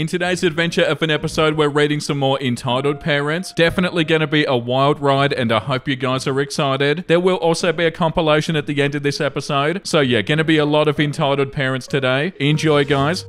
In today's adventure of an episode, we're reading some more Entitled Parents. Definitely going to be a wild ride, and I hope you guys are excited. There will also be a compilation at the end of this episode. So, yeah, going to be a lot of Entitled Parents today. Enjoy, guys.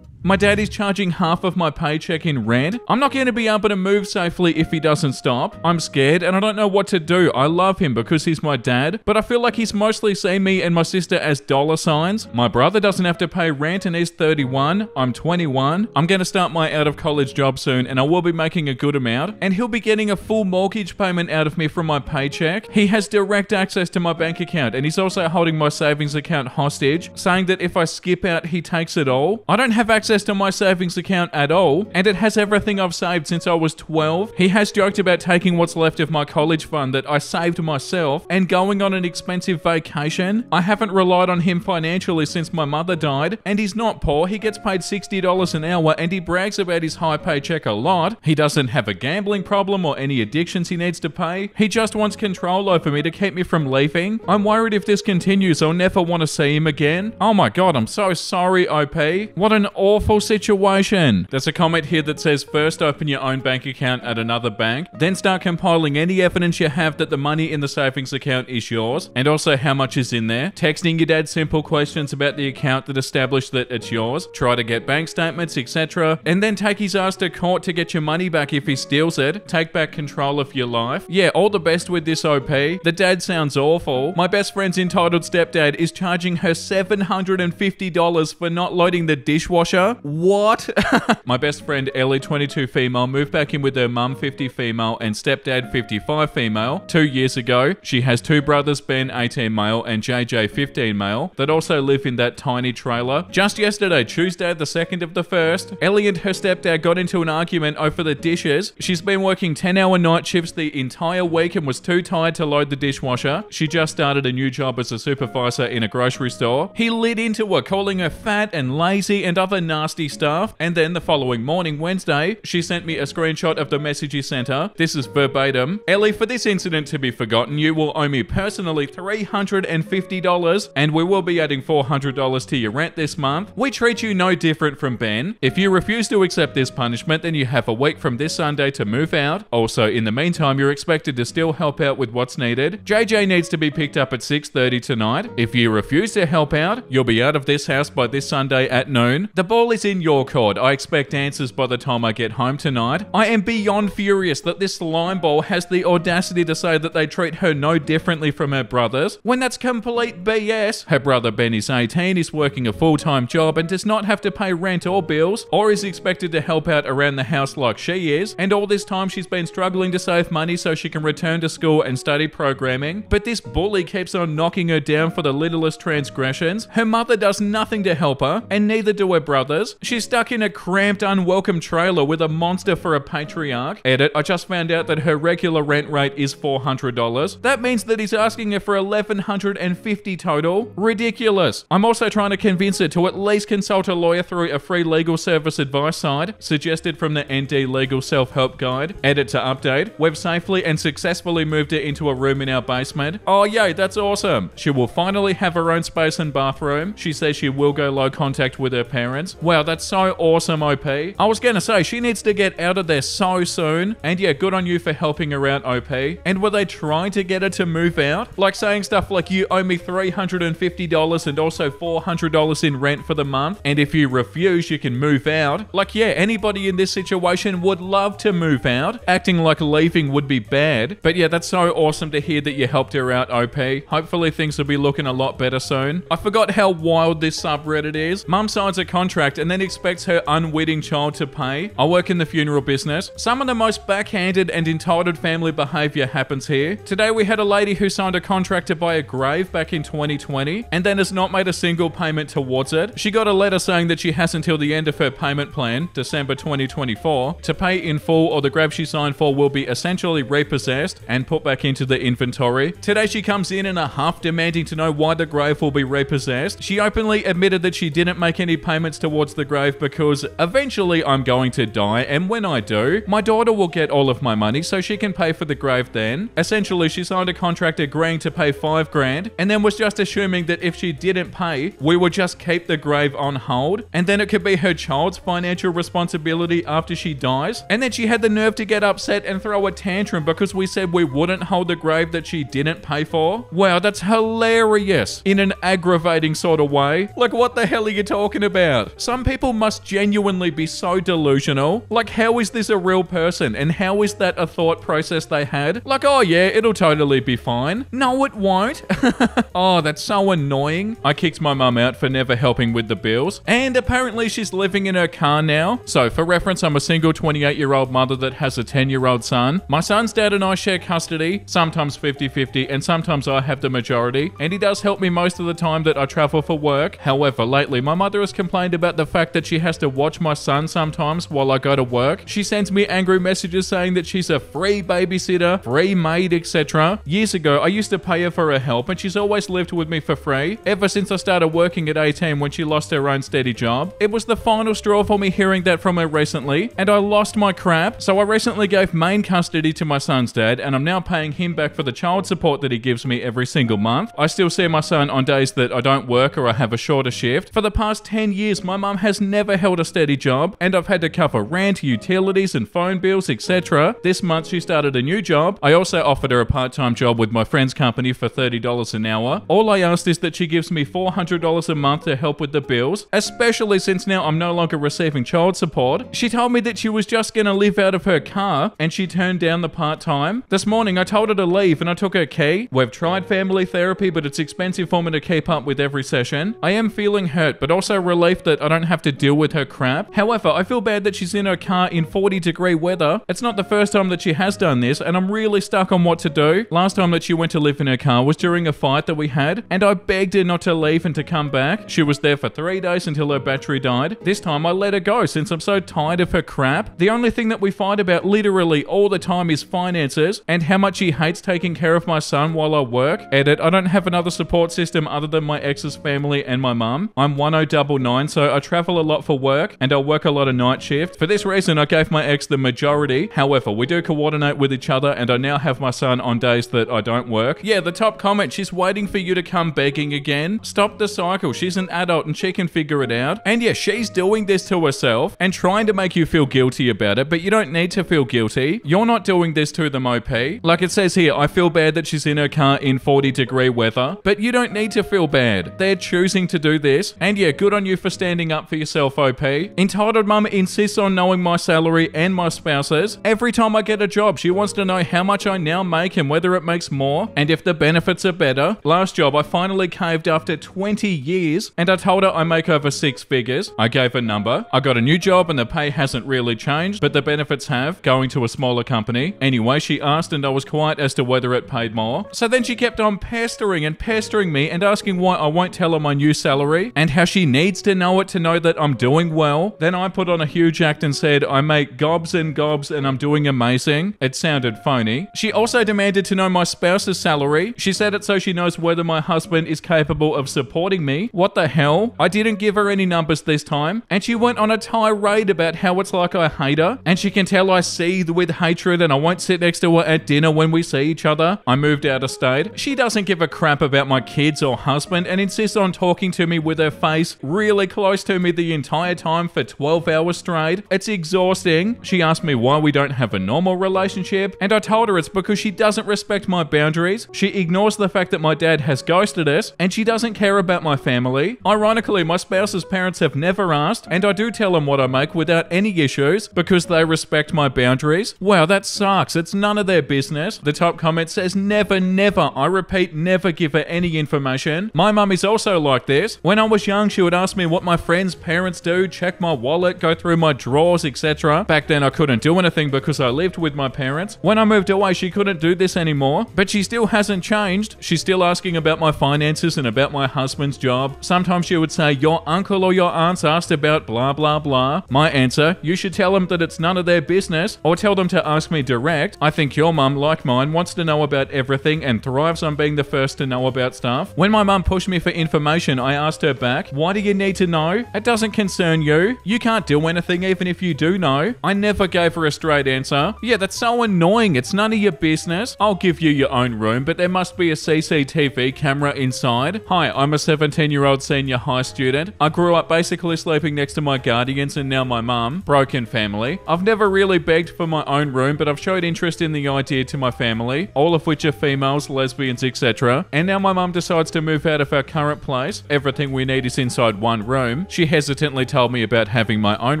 My dad is charging half of my paycheck in rent. I'm not going to be able to move safely if he doesn't stop. I'm scared and I don't know what to do. I love him because he's my dad, but I feel like he's mostly seen me and my sister as dollar signs. My brother doesn't have to pay rent and he's 31. I'm 21. I'm going to start my out of college job soon and I will be making a good amount. And he'll be getting a full mortgage payment out of me from my paycheck. He has direct access to my bank account and he's also holding my savings account hostage, saying that if I skip out, he takes it all. I don't have access to my savings account at all, and it has everything I've saved since I was 12. He has joked about taking what's left of my college fund that I saved myself and going on an expensive vacation. I haven't relied on him financially since my mother died, and he's not poor. He gets paid $60 an hour and he brags about his high paycheck a lot. He doesn't have a gambling problem or any addictions he needs to pay. He just wants control over me to keep me from leaving. I'm worried if this continues, I'll never want to see him again. Oh my god, I'm so sorry, OP. What an awful situation. There's a comment here that says first open your own bank account at another bank, then start compiling any evidence you have that the money in the savings account is yours, and also how much is in there. Texting your dad simple questions about the account that establish that it's yours. Try to get bank statements, etc. And then take his ass to court to get your money back if he steals it. Take back control of your life. Yeah, all the best with this OP. The dad sounds awful. My best friend's entitled stepdad is charging her $750 for not loading the dishwasher. What? My best friend Ellie, 22 female, moved back in with her mum, 50 female, and stepdad, 55 female, two years ago. She has two brothers, Ben, 18 male, and JJ, 15 male, that also live in that tiny trailer. Just yesterday, Tuesday, the 2nd of the 1st, Ellie and her stepdad got into an argument over the dishes. She's been working 10 hour night shifts the entire week and was too tired to load the dishwasher. She just started a new job as a supervisor in a grocery store. He lit into her, calling her fat and lazy and other nasty stuff. And then the following morning, Wednesday, she sent me a screenshot of the message he sent her. This is verbatim. Ellie, for this incident to be forgotten, you will owe me personally $350 and we will be adding $400 to your rent this month. We treat you no different from Ben. If you refuse to accept this punishment, then you have a week from this Sunday to move out. Also, in the meantime, you're expected to still help out with what's needed. JJ needs to be picked up at 6:30 tonight. If you refuse to help out, you'll be out of this house by this Sunday at noon. The ball is in your court. I expect answers by the time I get home tonight. I am beyond furious that this slime ball has the audacity to say that they treat her no differently from her brothers, when that's complete BS. Her brother Ben is 18, is working a full-time job and does not have to pay rent or bills, or is expected to help out around the house like she is, and all this time she's been struggling to save money so she can return to school and study programming. But this bully keeps on knocking her down for the littlest transgressions. Her mother does nothing to help her, and neither do her brothers. She's stuck in a cramped, unwelcome trailer with a monster for a patriarch. Edit, I just found out that her regular rent rate is $400. That means that he's asking her for 1,150 total. Ridiculous. I'm also trying to convince her to at least consult a lawyer through a free legal service advice site suggested from the ND Legal Self Help Guide. Edit to update. We've safely and successfully moved her into a room in our basement. Oh, yay, that's awesome. She will finally have her own space and bathroom. She says she will go low contact with her parents. Wow, that's so awesome, OP. I was gonna say, she needs to get out of there so soon. And yeah, good on you for helping her out, OP. And were they trying to get her to move out? Like saying stuff like, you owe me $350 and also $400 in rent for the month. And if you refuse, you can move out. Like, yeah, anybody in this situation would love to move out. Acting like leaving would be bad. But yeah, that's so awesome to hear that you helped her out, OP. Hopefully things will be looking a lot better soon. I forgot how wild this subreddit is. Mum signs a contract and then expects her unwitting child to pay. I work in the funeral business. Some of the most backhanded and entitled family behavior happens here. Today we had a lady who signed a contract to buy a grave back in 2020 and then has not made a single payment towards it. She got a letter saying that she has until the end of her payment plan, December 2024, to pay in full or the grave she signed for will be essentially repossessed and put back into the inventory. Today she comes in and a half demanding to know why the grave will be repossessed. She openly admitted that she didn't make any payments towards towards the grave because eventually I'm going to die, and when I do, my daughter will get all of my money so she can pay for the grave then. Essentially, she signed a contract agreeing to pay five grand, and then was just assuming that if she didn't pay, we would just keep the grave on hold, and then it could be her child's financial responsibility after she dies. And then she had the nerve to get upset and throw a tantrum because we said we wouldn't hold the grave that she didn't pay for. Wow, that's hilarious in an aggravating sort of way. Like, what the hell are you talking about? Some people must genuinely be so delusional. Like, how is this a real person? And how is that a thought process they had? Like, oh yeah, it'll totally be fine. No, it won't. oh, that's so annoying. I kicked my mum out for never helping with the bills. And apparently she's living in her car now. So, for reference, I'm a single 28 year old mother that has a 10 year old son. My son's dad and I share custody, sometimes 50 50, and sometimes I have the majority. And he does help me most of the time that I travel for work. However, lately, my mother has complained about the fact that she has to watch my son sometimes while I go to work. She sends me angry messages saying that she's a free babysitter, free maid, etc. Years ago, I used to pay her for her help, and she's always lived with me for free ever since I started working at 18 when she lost her own steady job. It was the final straw for me hearing that from her recently, and I lost my crap. So I recently gave main custody to my son's dad, and I'm now paying him back for the child support that he gives me every single month. I still see my son on days that I don't work or I have a shorter shift. For the past 10 years, my mum has never held a steady job, and I've had to cover rent, utilities, and phone bills, etc. This month, she started a new job. I also offered her a part time job with my friend's company for $30 an hour. All I asked is that she gives me $400 a month to help with the bills, especially since now I'm no longer receiving child support. She told me that she was just gonna live out of her car and she turned down the part time. This morning I told her to leave and I took her key. We've tried family therapy, but it's expensive for me to keep up with every session. I am feeling hurt, but also relief that I don't have to deal with her crap. However, I feel bad that she's in her car in 40 degree weather. It's not the first time that she has done this, and I'm really stuck on what to do. Last time that she went to live in her car was during a fight that we had, and I begged her not to leave and to come back. She was there for three days until her battery died. This time I let her go since I'm so tired of her crap. The only thing that we fight about literally all the time is finances and how much she hates taking care of my son while I work. Edit, I don't have another support system other than my ex's family and my mum. I'm 1099, so I travel a lot for work and I work a lot of night shift. For this reason, I gave my ex the majority. However, we do coordinate with each other and I now have my son on days that I don't work. Yeah, the top comment, she's waiting for you to come begging again. Stop the cycle. She's an adult and she can figure it out. And yeah, she's doing this to herself and trying to make you feel guilty about it, but you don't need to feel guilty. You're not doing this to them, OP. Like it says here, I feel bad that she's in her car in 40 degree weather, but you don't need to feel bad. They're choosing to do this. And yeah, good on you for standing up for yourself, OP. Entitled Mum insists on knowing my salary and my spouse's. Every time I get a job, she wants to know how much I now make and whether it makes more and if the benefits are better. Last job, I finally caved after 20 years and I told her I make over six figures. I gave a number. I got a new job and the pay hasn't really changed, but the benefits have, going to a smaller company. Anyway, she asked and I was quiet as to whether it paid more. So then she kept on pestering and pestering me and asking why I won't tell her my new salary and how she needs to know it to know that I'm doing well. Then I put on a huge act and said I make gobs and gobs and I'm doing amazing. It sounded phony. She also demanded to know my spouse's salary. She said it so she knows whether my husband is capable of supporting me. What the hell? I didn't give her any numbers this time. And she went on a tirade about how it's like I hate her. And she can tell I seethe with hatred and I won't sit next to her at dinner when we see each other. I moved out of state. She doesn't give a crap about my kids or husband and insists on talking to me with her face really close to me the entire time for 12 hours straight. It's exhausting. She asked me why we don't have a normal relationship, and I told her it's because she doesn't respect my boundaries. She ignores the fact that my dad has ghosted us, and she doesn't care about my family. Ironically, my spouse's parents have never asked, and I do tell them what I make without any issues because they respect my boundaries. Wow, that sucks. It's none of their business. The top comment says, Never, never, I repeat, never give her any information. My mum is also like this. When I was young, she would ask me what my friends' parents do, check my wallet, go through my drawers, etc. Back then, I couldn't do anything because I lived with my parents. When I moved away, she couldn't do this anymore, but she still hasn't changed. She's still asking about my finances and about my husband's job. Sometimes she would say, Your uncle or your aunt's asked about blah blah blah. My answer, you should tell them that it's none of their business, or tell them to ask me direct. I think your mum, like mine, wants to know about everything and thrives on being the first to know about stuff. When my mum pushed me for information, I asked her back, Why do you need to know? It doesn't concern you. You can't do anything even if you do know. I never gave her a straight answer. Yeah, that's so annoying. It's none of your business. I'll give you your own room, but there must be a CCTV camera inside. Hi, I'm a 17 year old senior high student. I grew up basically sleeping next to my guardians and now my mum. Broken family. I've never really begged for my own room, but I've showed interest in the idea to my family, all of which are females, lesbians, etc. And now my mum decides to move out of our current place. Everything we need is inside one room. She hesitantly told me about having my own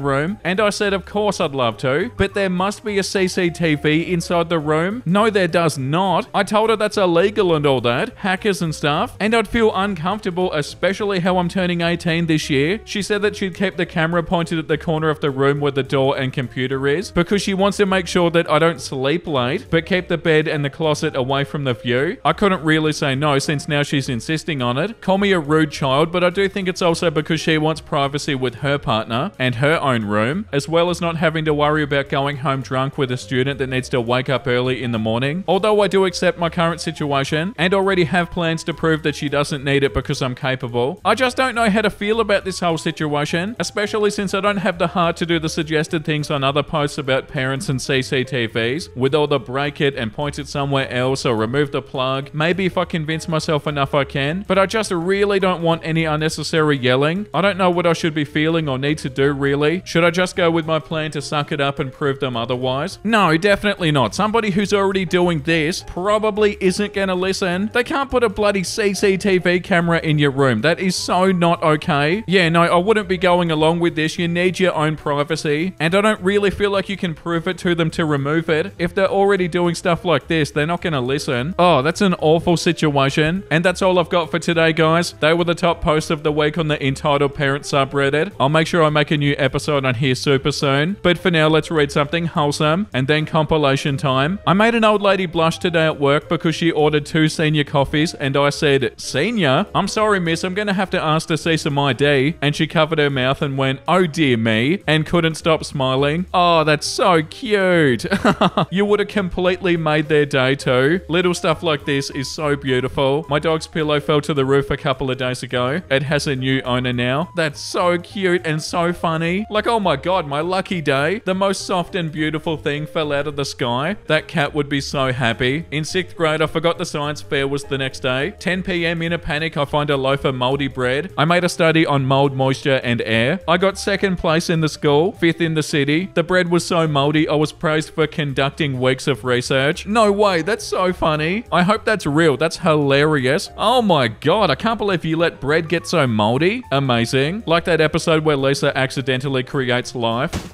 room, and I said, Of course, I'd love to, but there must be a CCTV inside the room. No, there does not. I told her that's illegal and all that, hackers and stuff, and I'd feel uncomfortable, especially how I'm turning 18 this year. She said that she'd keep the camera pointed at the corner of the room where the door and computer is because she wants to make sure that I don't sleep late, but keep the bed and the closet away from the view. I couldn't really say no since now she's insisting on it. Call me a rude child, but I do think it's also because she wants privacy with her partner and her own room, as well as not having to worry about going home drunk with a student that needs to wake up early in the morning. Although I do accept my current situation and already have plans to prove that she doesn't need it because I'm capable, I just don't know how to feel about this whole situation, especially since I don't have the heart to do the suggested things on other posts about parents and CCTVs, with all the break it and point it somewhere else or remove the plug. Maybe if I convince myself enough I can, but I just really don't want any unnecessary yelling. I don't know what I should be feeling or need to do really. Should I just go with my plan to suck it up and prove them otherwise? No, definitely not. Somebody who's already doing this probably isn't gonna listen. They can't put a bloody CCTV camera in your room. That is so not okay. Yeah, no, I wouldn't be going along with this. You need your own privacy, and I don't really feel like you can prove it to them to remove it. If they're already doing stuff like this, they're not gonna listen. Oh, that's an awful situation. And that's all I've got for today, guys. They were the top posts of the week on the entitled parent subreddit. I'll make sure I make a new episode on here super soon. But for now, let's read something wholesome and then compilation time. I made an old lady blush today at work because she ordered two senior coffees and I said, Senior? I'm sorry, miss, I'm gonna have to ask to see some ID. And she covered her mouth and went, Oh dear me, and couldn't stop smiling. Oh, that's so cute. you would have completely made their day too. Little stuff like this is so beautiful. My dog's pillow fell to the roof a couple of days ago. It has a new owner now. That's so cute and so funny. Like, oh my god, my lucky day. The most soft and beautiful thing fell out of the sky. That cat would be so happy. In sixth grade, I forgot the science fair was the next day. 10 p.m. in a panic, I find a loaf of moldy bread. I made a study on mold, moisture, and air. I got second place in the school, fifth in the city. The bread was so moldy, I was praised for conducting weeks of research. No way, that's so funny. I hope that's real. That's hilarious. Oh my god, I can't believe you let bread get so moldy. Amazing. Like that episode where Lisa accidentally creates life.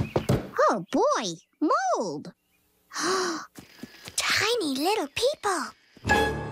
Oh boy, mold. Tiny little people.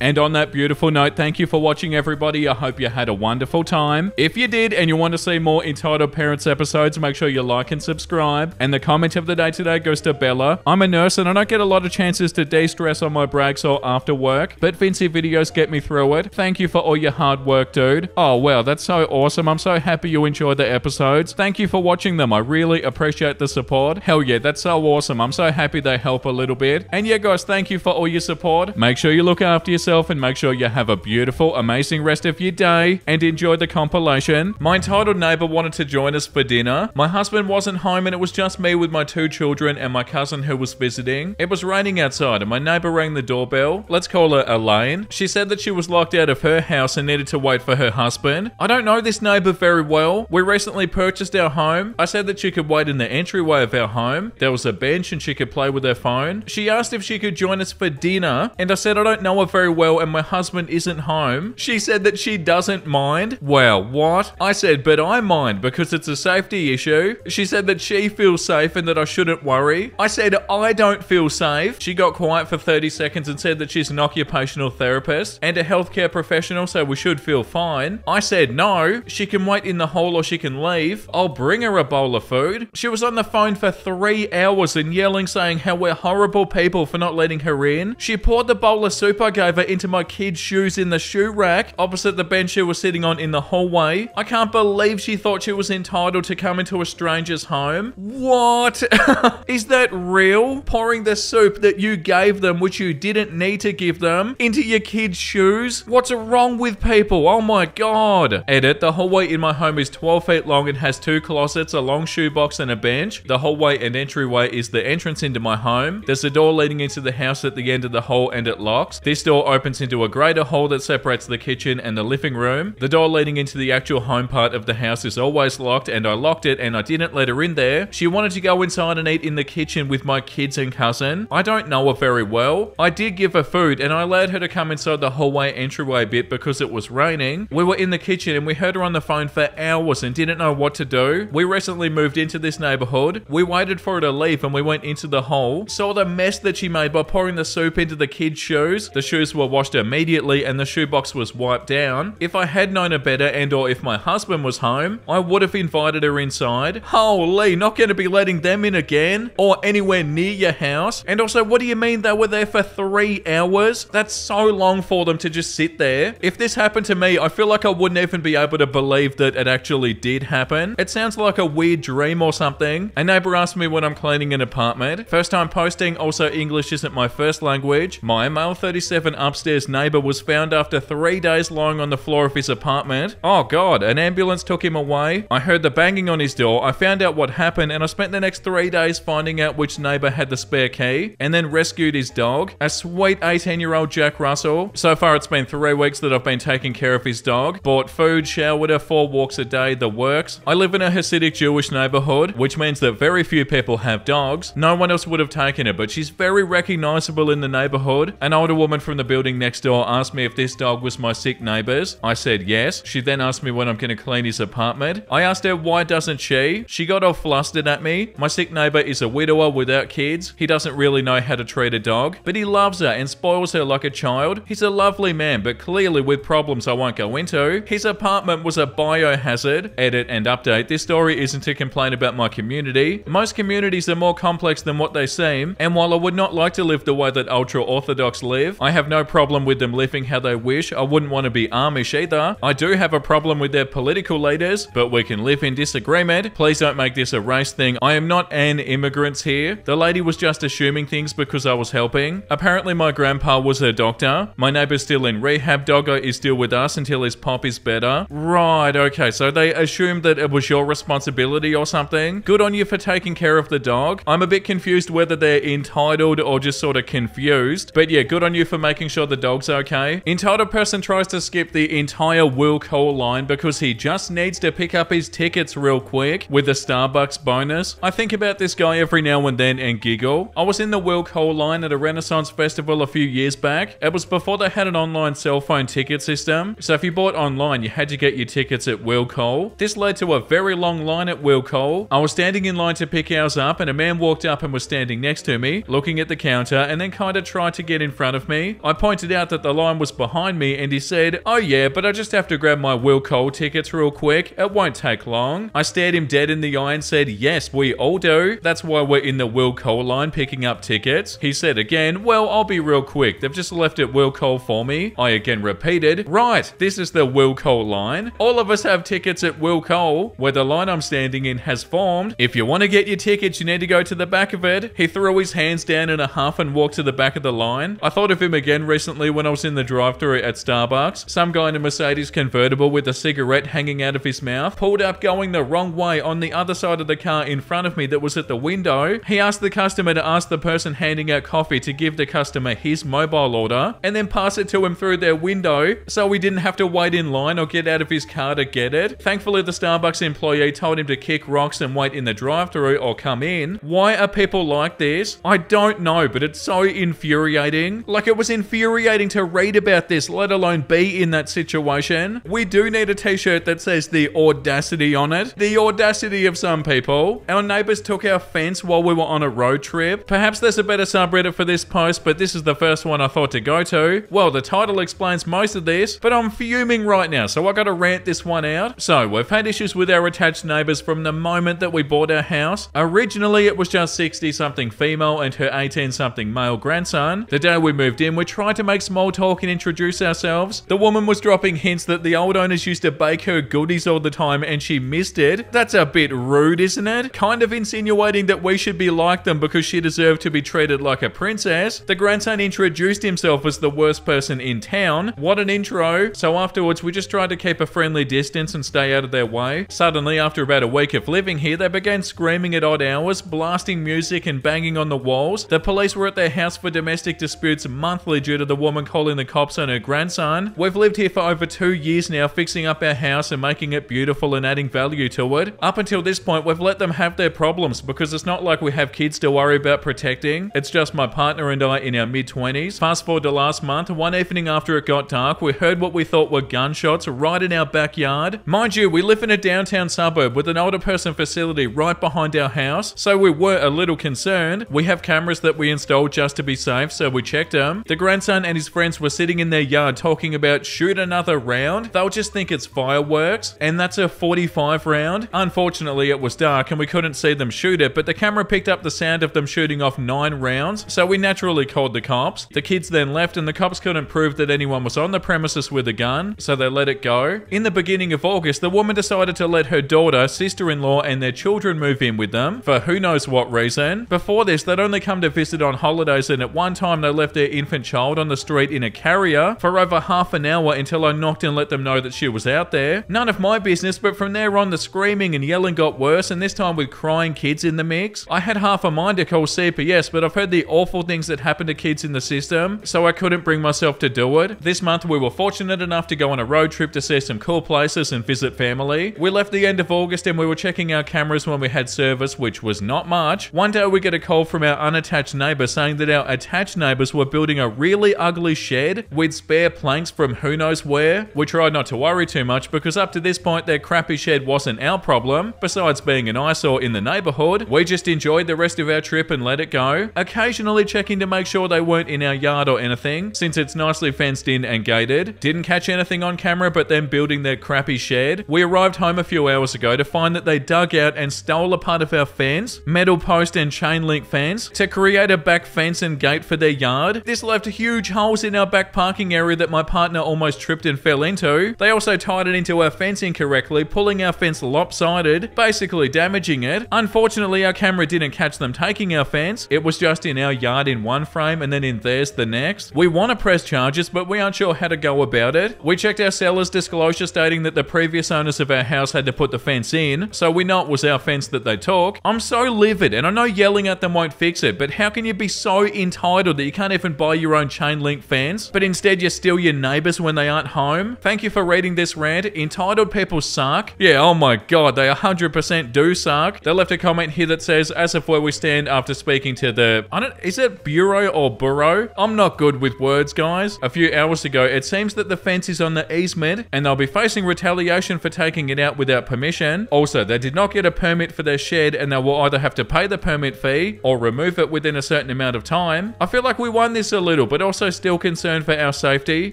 And on that beautiful note, thank you for watching, everybody. I hope you had a wonderful time. If you did and you want to see more Entitled Parents episodes, make sure you like and subscribe. And the comment of the day today goes to Bella. I'm a nurse and I don't get a lot of chances to de stress on my breaks or after work, but Vincey videos get me through it. Thank you for all your hard work, dude. Oh, wow, that's so awesome. I'm so happy you enjoyed the episodes. Thank you for watching them. I really appreciate the support. Hell yeah, that's so awesome. I'm so happy they help a little bit. And yeah, guys, thank you for all your support. Make sure you look after yourself and make sure you have a beautiful, amazing rest of your day and enjoy the compilation. My entitled neighbor wanted to join us for dinner. My husband wasn't home and it was just me with my two children and my cousin who was visiting. It was raining outside and my neighbor rang the doorbell. Let's call her Elaine. She said that she was locked out of her house and needed to wait for her husband. I don't know this neighbor very well. We recently purchased our home. I said that she could wait in the entryway of our home. There was a bench and she could play with her phone. She asked if she could join us for dinner and I said I don't know her very well and my husband isn't home. She said that she doesn't mind. Well, what? I said, but I mind because it's a safety issue. She said that she feels safe and that I shouldn't worry. I said, I don't feel safe. She got quiet for 30 seconds and said that she's an occupational therapist and a healthcare professional, so we should feel fine. I said, no, she can wait in the hall or she can leave. I'll bring her a bowl of food. She was on the phone for three hours and yelling, saying how we're horrible people for not letting her in. She poured the bowl of soup I gave her into my kid's shoes in the shoe rack opposite the bench she was sitting on in the hallway. I can't believe she thought she was entitled to come into a stranger's home. What? Is that real? Pouring the soup that you gave them, which you didn't need to give them, into your kid's shoes? What's wrong with people? Oh my god. Edit, the hallway in my home is 12 feet long and has two closets, a long shoebox, and a bench. The hallway and entryway is the entrance into my home. There's a door leading into the house at the end of the hall and it locks. This door opens into a greater hall that separates the kitchen and the living room. The door leading into the actual home part of the house is always locked and I locked it and I didn't let her in there. She wanted to go inside and eat in the kitchen with my kids and cousin. I don't know her very well. I did give her food and I allowed her to come inside the hallway entryway bit because it was raining. We were in the kitchen and we heard her on the phone for hours and didn't know what to do. We recently moved into this neighborhood. We waited for her to leave and we went into the hole. Saw the mess that she made by pouring the soup into the kids' shoes. The shoes were washed immediately and the shoebox was wiped down. If I had known her better and or if my husband was home, I would have invited her inside. Holy, not going to be letting them in again or anywhere near your house. And also, what do you mean they were there for three hours? That's so long for them to just sit there. If this happened to me, I feel like I wouldn't even be able to believe that it actually did happen. It sounds like a weird dream or something. A neighbor asked me when I'm cleaning an apartment. First time posting, also English isn't my first language. My male 37 upstairs neighbor was found after three days lying on the floor of his apartment. Oh god, an ambulance took him away. I heard the banging on his door. I found out what happened and I spent the next three days finding out which neighbor had the spare key and then rescued his dog. A sweet 18 year old Jack Russell. So far it's been three weeks that I've been taking care of his dog. Bought food, showered her, four walks a day, the works. I live in a Hasidic Jewish neighborhood, which means that very few people have dogs. No one else would have taken her, but she's very recognizable in the neighborhood. An older woman from the building next door asked me if this dog was my sick neighbor's. I said yes. She then asked me when I'm going to clean his apartment. I asked her why doesn't she? She got all flustered at me. My sick neighbor is a widower without kids. He doesn't really know how to treat a dog, but he loves her and spoils her like a child. He's a lovely man, but clearly with problems I won't go into. His apartment was a biohazard. Edit and update. This story isn't to complain about my community. Most communities are more complex than what they seem, and while I would not like to live the way that ultra orthodox live, I have no problem with them living how they wish. I wouldn't want to be Amish either. I do have a problem with their political leaders, but we can live in disagreement. Please don't make this a race thing. I am not an immigrant here. The lady was just assuming things because I was helping. Apparently, my grandpa was a doctor. My neighbor's still in rehab. Doggo is still with us until his pop is better. Right, okay, so they assumed that it was your responsibility or something. Good on you for taking care of the dog. I'm a bit confused whether they're entitled or just sort of confused. But yeah, good on you for making sure the dog's okay. Entitled person tries to skip the entire Will Call line because he just needs to pick up his tickets real quick with a Starbucks bonus. I think about this guy every now and then and giggle. I was in the Will Call line at a Renaissance festival a few years back. It was before they had an online cell phone ticket system. So if you bought online, you had to get your tickets at Will Call. This led to a very long line at Will Call. I was standing in line to pick ours up and a man walked up and was standing next to me, looking at the counter and then kind of tried to get in front of me. I pointed out that the line was behind me and he said, oh yeah, but I just have to grab my Will Call tickets real quick. It won't take long. I stared him dead in the eye and said, yes, we all do. That's why we're in the Will Call line picking up tickets. He said again, well, I'll be real quick. They've just left it Will Call for me. I again repeated, right, this is the Will Call line. All of us have tickets at Will Call, where the line I'm standing in has formed. If you want to get your tickets, you need to go to the back of it. He threw his hands down in a huff and walked to the back of the line. I thought of him again recently when I was in the drive-thru at Starbucks. Some guy in a Mercedes convertible with a cigarette hanging out of his mouth pulled up going the wrong way on the other side of the car in front of me that was at the window. He asked the customer to ask the person handing out coffee to give the customer his mobile order and then pass it to him through their window so he didn't have to wait in line or get out of his car to get it. Thankfully, the Starbucks employee told him to kick rocks and wait in the drive-thru or come in. Why are people like this? I don't know, but it's so infuriating. Like it was infuriating to read about this, let alone be in that situation. We do need a t-shirt that says the audacity on it. The audacity of some people. Our neighbors took our fence while we were on a road trip. Perhaps there's a better subreddit for this post, but this is the first one I thought to go to. Well, the title explains most of this, but I'm fuming right now, so I gotta rant this one out. So, we've had issues with our attached neighbors from the moment that we bought our house. Originally, it was just 60 something female and her 18 something male grandson. The day we moved in, we tried to make small talk and introduce ourselves. The woman was dropping hints that the old owners used to bake her goodies all the time and she missed it. That's a bit rude, isn't it? Kind of insinuating that we should be like them because she deserved to be treated like a princess. The grandson introduced himself as the worst person in town. What an intro. So afterwards, we just tried to keep a friendly distance and stay out of their way. Suddenly, after about a week of living here, they began screaming at odd hours, blasting music and banging on the walls. The police were at their house for domestic disputes monthly due to the woman calling the cops on her grandson. We've lived here for over two years now, fixing up our house and making it beautiful and adding value to it. Up until this point, we've let them have their problems because it's not like we have kids to worry about protecting. It's just my partner and I in our mid 20s. Fast forward to last month, one evening after it got dark, we heard what we thought were gunshots right in our backyard. Mind you, we live in a downtown suburb with an older person facility right behind our house, so we were a little concerned. We have cameras that we installed just to be safe, so we checked them. The grandson and his friends were sitting in their yard talking about shoot another round. They'll just think it's fireworks, and that's a 45 round. Unfortunately, it was dark and we couldn't see them shoot it, but the camera picked up the sound of them shooting off nine rounds, so we naturally called the cops. The kids then left, and the cops couldn't prove that anyone was on the premises with a gun, so they let it go. In the beginning of August, the woman decided to let her daughter, sister in law, and their children move in with them for who knows what reason. Before this, they'd only come to visit on holidays, and at one time, they left their infant child on the street in a carrier for over half an hour until I knocked and let them know that she was out there. None of my business, but from there on, the screaming and yelling got worse, and this time with crying kids in the mix. I had half a mind to call CPS, but I've heard the awful things that happen to kids in the system, so I couldn't bring myself to do it. This month, we were fortunate enough to go on a road trip to see some cool places and visit family. We left the end of August and we were checking our cameras when we had service, which was not much. One day, we get a call from our unattached neighbor saying that our attached neighbors were building a really ugly shed with spare planks from who knows where. We tried not to worry too much because up to this point, their crappy shed wasn't our problem. Besides being an eyesore in the neighborhood, we just enjoyed the rest of our trip and let it go. Occasionally checking to make sure they weren't in our yard or anything, since it's nicely fenced in and gated. Didn't catch anything on camera, but them building their crappy shed. We arrived home a few hours ago to find that they dug out and stole a part of our fence, metal post and chain link fence, to create a back fence and gate for their yard. This left a huge holes in our back parking area that my partner almost tripped and fell into. They also tied it into our fence incorrectly, pulling our fence lopsided, basically damaging it. Unfortunately, our camera didn't catch them taking our fence. It was just in our yard in one frame and then in theirs the next. We want to press charges, but we aren't sure how to go about it. We checked our seller's disclosure stating that the previous owners of our house had to put the fence in, so we know it was our fence that they took. I'm so livid, and I know yelling at them won't fix it, but how can you be so entitled that you can't even buy your own chain link fans, but instead you steal your neighbors when they aren't home? Thank you for reading this rant. Entitled people suck. Yeah, oh my god, they 100% do suck. They left a comment here that says, as of where we stand after speaking to the, I don't, is it bureau or borough? I'm not good with words, guys. A few hours ago, it seems that the fence is on the easement and they'll be facing retaliation for taking it out without permission. Also, they did not get a permit for their shed and they will either have to pay the permit fee or remove it within a certain amount of time. I feel like we won this a little, but also still concerned for our safety,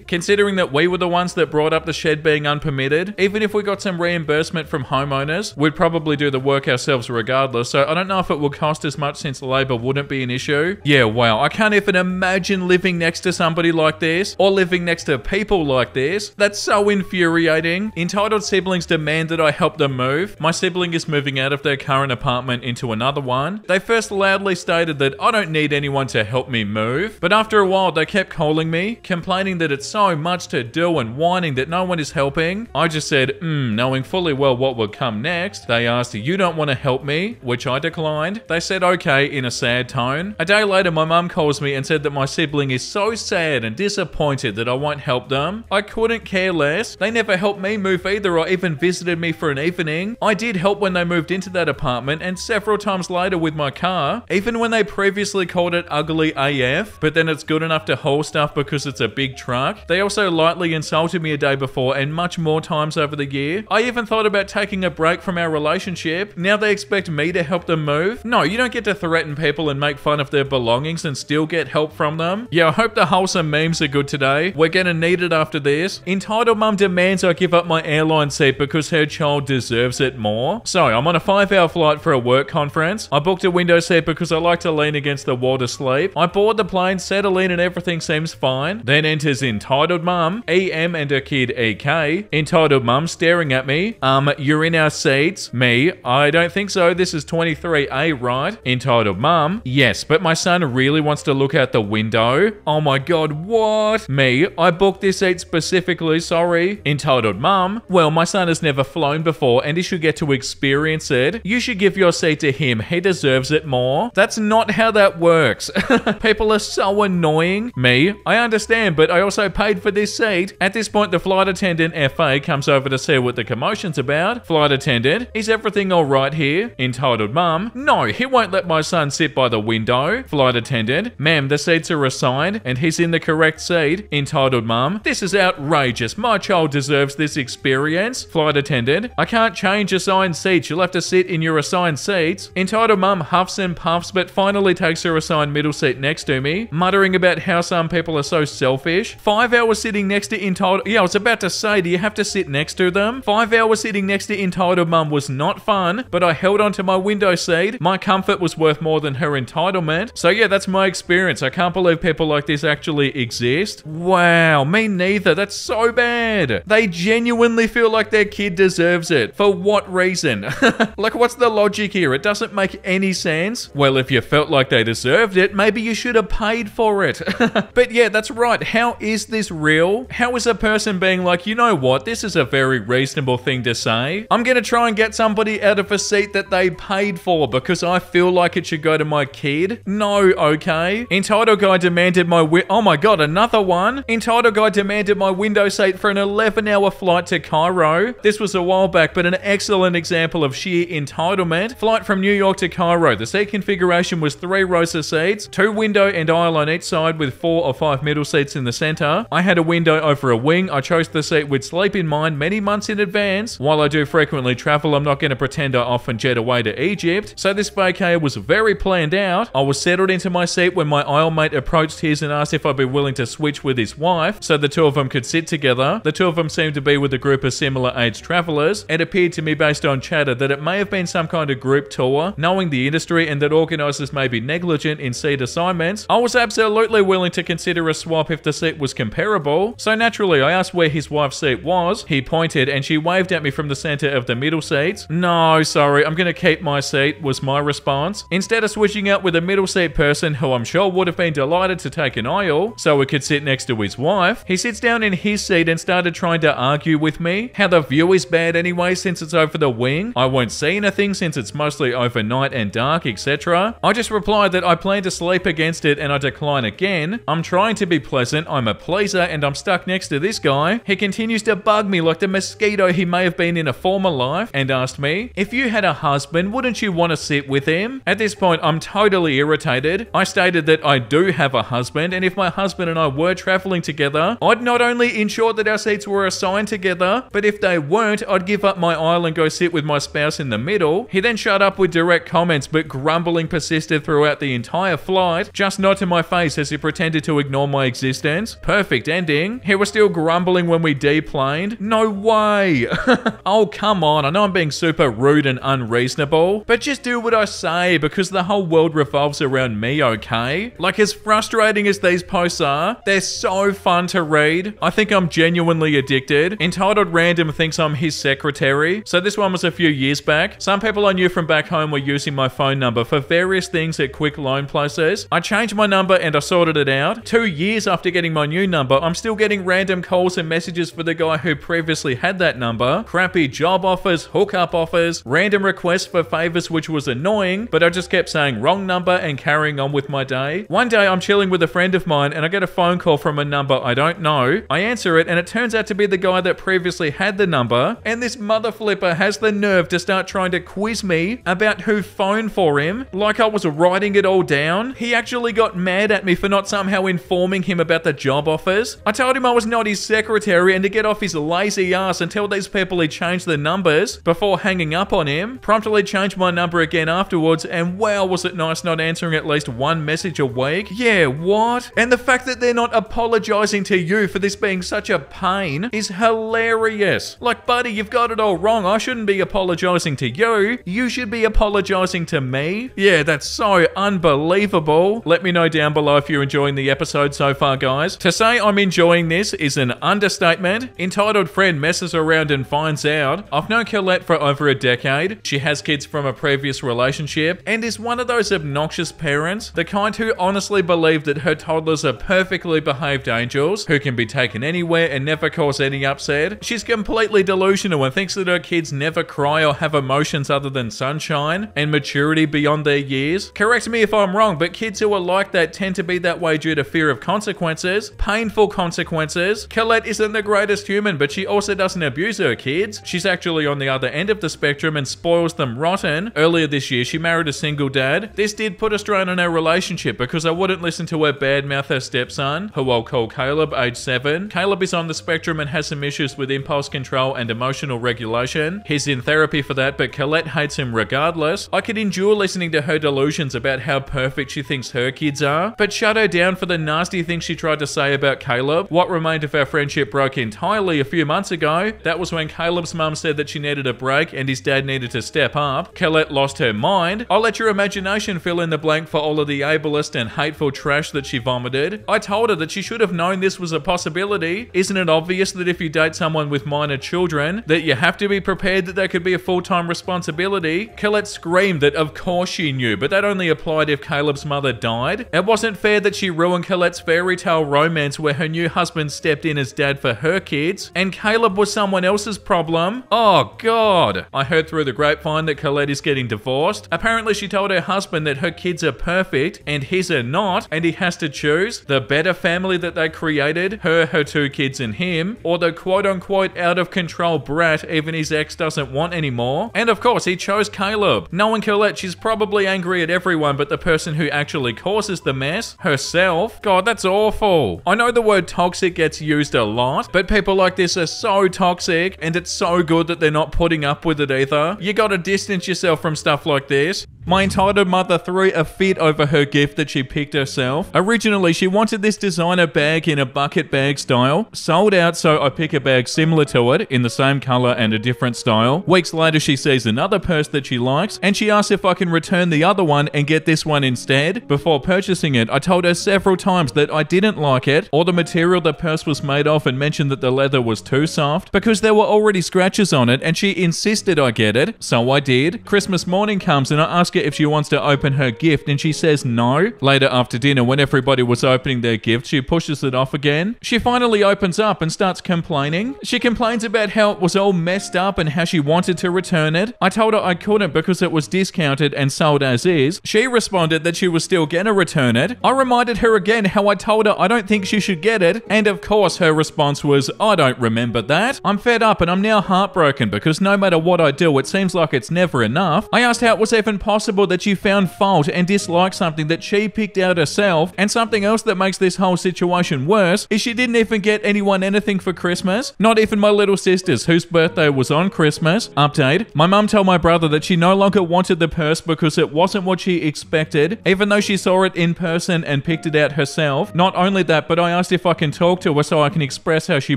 considering that we were the ones that brought up the shed being unpermitted. Even if we got some reimbursement from homeowners, we'd probably do the work ourselves regardless, so I don't know if it will cost as much since labor wouldn't be an issue. Yeah, wow, I can't even imagine living next to somebody like this, or living next to people like this. That's so infuriating. Entitled siblings demand that I help them move. My sibling is moving out of their current apartment into another one. They first loudly stated that I don't need anyone to help me move, but after a while they kept calling me, complaining that it's so much to do and whining that no one is helping. I just said, hmm, knowing fully well what would come next. They asked, you don't want to help me, which I declined. They said okay in a sad tone. A day later, my mum calls me and said that my sibling is so sad and disappointed that I won't help them. I couldn't care less. They never helped me move either or even visited me for an evening. I did help when they moved into that apartment and several times later with my car, even when they previously called it ugly AF, but then it's good enough to haul stuff because it's a big truck. They also lightly insulted me a day before and much more times over the year. I even thought about taking a break from our relationship. Now they expect me to help them move? No, you don't get to threaten people and make fun of their belongings and still get help from them. Yeah, I hope the wholesome memes are good today. We're gonna need it after this. Entitled mum demands I give up my airline seat because her child deserves it more. So, I'm on a five hour flight for a work conference. I booked a window seat because I like to lean against the wall to sleep. I board the plane, settle in, and everything everything seems fine. Then enters entitled mum, EM and her kid EK. Entitled mum staring at me. Um, you're in our seats. Me, I don't think so. This is 23A, right? Entitled mum, yes, but my son really wants to look out the window. Oh my god, what? Me, I booked this seat specifically, sorry. Entitled mum, well, my son has never flown before and he should get to experience it. You should give your seat to him. He deserves it more. That's not how that works. People are so annoying. Me, I understand, but I also paid for this seat. At this point, the flight attendant FA comes over to see what the commotion's about. Flight attendant, is everything all right here? Entitled mum, no, he won't let my son sit by the window. Flight attendant, ma'am, the seats are assigned and he's in the correct seat. Entitled mum, this is outrageous. My child deserves this experience. Flight attendant, I can't change assigned seats. You'll have to sit in your assigned seats. Entitled mum huffs and puffs, but finally takes her assigned middle seat next to me, muttering about how some people are so selfish. Five hours sitting next to entitled. Yeah, I was about to say, do you have to sit next to them? Five hours sitting next to entitled mum was not fun, but I held onto my window seat. My comfort was worth more than her entitlement. So yeah, that's my experience. I can't believe people like this actually exist. Wow, me neither. That's so bad. They genuinely feel like their kid deserves it. For what reason? like, what's the logic here? It doesn't make any sense. Well, if you felt like they deserved it, maybe you should have paid for it. but yeah, that's right. How is this real? How is a person being like, you know what? This is a very reasonable thing to say. I'm going to try and get somebody out of a seat that they paid for because I feel like it should go to my kid. No, okay. Entitled guy demanded my Oh my god, another one. Entitled guy demanded my window seat for an 11 hour flight to Cairo. This was a while back, but an excellent example of sheer entitlement. Flight from New York to Cairo. The seat configuration was three rows of seats, two window and aisle on each side with four or five middle seats in the center. I had a window over a wing. I chose the seat with sleep in mind many months in advance. While I do frequently travel, I'm not going to pretend I often jet away to Egypt. So this vacay was very planned out. I was settled into my seat when my aisle mate approached his and asked if I'd be willing to switch with his wife so the two of them could sit together. The two of them seemed to be with a group of similar age travelers. It appeared to me based on chatter that it may have been some kind of group tour, knowing the industry and that organizers may be negligent in seat assignments. I was absolutely willing to consider a swap if the seat was comparable. So naturally, I asked where his wife's seat was. He pointed and she waved at me from the center of the middle seats. No, sorry, I'm going to keep my seat, was my response. Instead of switching out with a middle seat person who I'm sure would have been delighted to take an aisle so we could sit next to his wife, he sits down in his seat and started trying to argue with me how the view is bad anyway since it's over the wing. I won't see anything since it's mostly overnight and dark, etc. I just replied that I plan to sleep against it and I decline again. I'm trying to be pleasant, I'm a pleaser, and I'm stuck next to this guy. He continues to bug me like the mosquito he may have been in a former life and asked me, if you had a husband, wouldn't you want to sit with him? At this point, I'm totally irritated. I stated that I do have a husband, and if my husband and I were traveling together, I'd not only ensure that our seats were assigned together, but if they weren't, I'd give up my aisle and go sit with my spouse in the middle. He then shut up with direct comments, but grumbling persisted throughout the entire flight, just not to my face as he pretended to ignore my existence. Perfect ending. He was still grumbling when we deplaned. No way. oh, come on. I know I'm being super rude and unreasonable, but just do what I say because the whole world revolves around me, okay? Like, as frustrating as these posts are, they're so fun to read. I think I'm genuinely addicted. Entitled Random thinks I'm his secretary. So this one was a few years back. Some people I knew from back home were using my phone number for various things at quick loan places. I changed my number and I sorted it out. Two years after getting my new number, I'm still getting random calls and messages for the guy who previously had that number. Crappy job offers, hookup offers, random requests for favors, which was annoying, but I just kept saying wrong number and carrying on with my day. One day I'm chilling with a friend of mine and I get a phone call from a number I don't know. I answer it and it turns out to be the guy that previously had the number, and this mother flipper has the nerve to start trying to quiz me about who phoned for him, like I was writing it all down. He actually got mad at me for not somehow informing him about the job offers. I told him I was not his secretary and to get off his lazy ass and tell these people he changed the numbers before hanging up on him. Promptly changed my number again afterwards, and wow, was it nice not answering at least one message a week? Yeah, what? And the fact that they're not apologizing to you for this being such a pain is hilarious. Like, buddy, you've got it all wrong. I shouldn't be apologizing to you. You should be apologizing to me. Yeah, that's so unbelievable. Let me know down below if you're enjoying enjoying the episode so far, guys. To say I'm enjoying this is an understatement. Entitled Friend messes around and finds out. I've known Colette for over a decade. She has kids from a previous relationship and is one of those obnoxious parents, the kind who honestly believe that her toddlers are perfectly behaved angels who can be taken anywhere and never cause any upset. She's completely delusional and thinks that her kids never cry or have emotions other than sunshine and maturity beyond their years. Correct me if I'm wrong, but kids who are like that tend to be that way due to fear of consequences, painful consequences. Colette isn't the greatest human, but she also doesn't abuse her kids. She's actually on the other end of the spectrum and spoils them rotten. Earlier this year, she married a single dad. This did put a strain on our relationship because I wouldn't listen to her badmouth her stepson, who I'll call Caleb, age 7. Caleb is on the spectrum and has some issues with impulse control and emotional regulation. He's in therapy for that, but Colette hates him regardless. I could endure listening to her delusions about how perfect she thinks her kids are, but shut her down for the nasty things she tried to say about Caleb. What remained of our friendship broke entirely a few months ago. That was when Caleb's mum said that she needed a break and his dad needed to step up. Colette lost her mind. I'll let your imagination fill in the blank for all of the ableist and hateful trash that she vomited. I told her that she should have known this was a possibility. Isn't it obvious that if you date someone with minor children, that you have to be prepared that that could be a full-time responsibility? Colette screamed that of course she knew, but that only applied if Caleb's mother died. It wasn't fair that she ruined Colette's fairy tale romance where her new husband stepped in as dad for her kids, and Caleb was someone else's problem. Oh god. I heard through the grapevine that Colette is getting divorced. Apparently she told her husband that her kids are perfect and his are not, and he has to choose the better family that they created, her, her two kids and him, or the quote unquote out of control brat even his ex doesn't want anymore. And of course he chose Caleb. Knowing Colette, she's probably angry at everyone but the person who actually causes the mess, herself. God, that's awful. I know the word toxic gets used a lot, but people like this are so toxic, and it's so good that they're not putting up with it either. You gotta distance yourself from stuff like this. My entitled mother threw a fit over her gift that she picked herself. Originally, she wanted this designer bag in a bucket bag style. Sold out, so I pick a bag similar to it, in the same color and a different style. Weeks later, she sees another purse that she likes, and she asks if I can return the other one and get this one instead. Before purchasing it, I told her several times that I didn't like it, or the material the purse was made of, and mentioned that the leather was too soft, because there were already scratches on it, and she insisted I get it, so I did. Christmas morning comes, and I ask her if she wants to open her gift, and she says no. Later after dinner, when everybody was opening their gift, she pushes it off again. She finally opens up and starts complaining. She complains about how it was all messed up and how she wanted to return it. I told her I couldn't because it was discounted and sold as is. She responded that she was still gonna return it. I reminded her again how I told her I don't think she should get it, and of course her response was, I don't remember that. I'm fed up and I'm now heartbroken because no matter what I do, it seems like it's never enough. I asked how it was even possible that she found fault and disliked something that she picked out herself, and something else that makes this whole situation worse is she didn't even get anyone anything for Christmas, not even my little sisters, whose birthday was on Christmas. Update My mum told my brother that she no longer wanted the purse because it wasn't what she expected, even though she saw it in person and picked it out herself. Not only that, but I asked if I can talk to her so I can express how she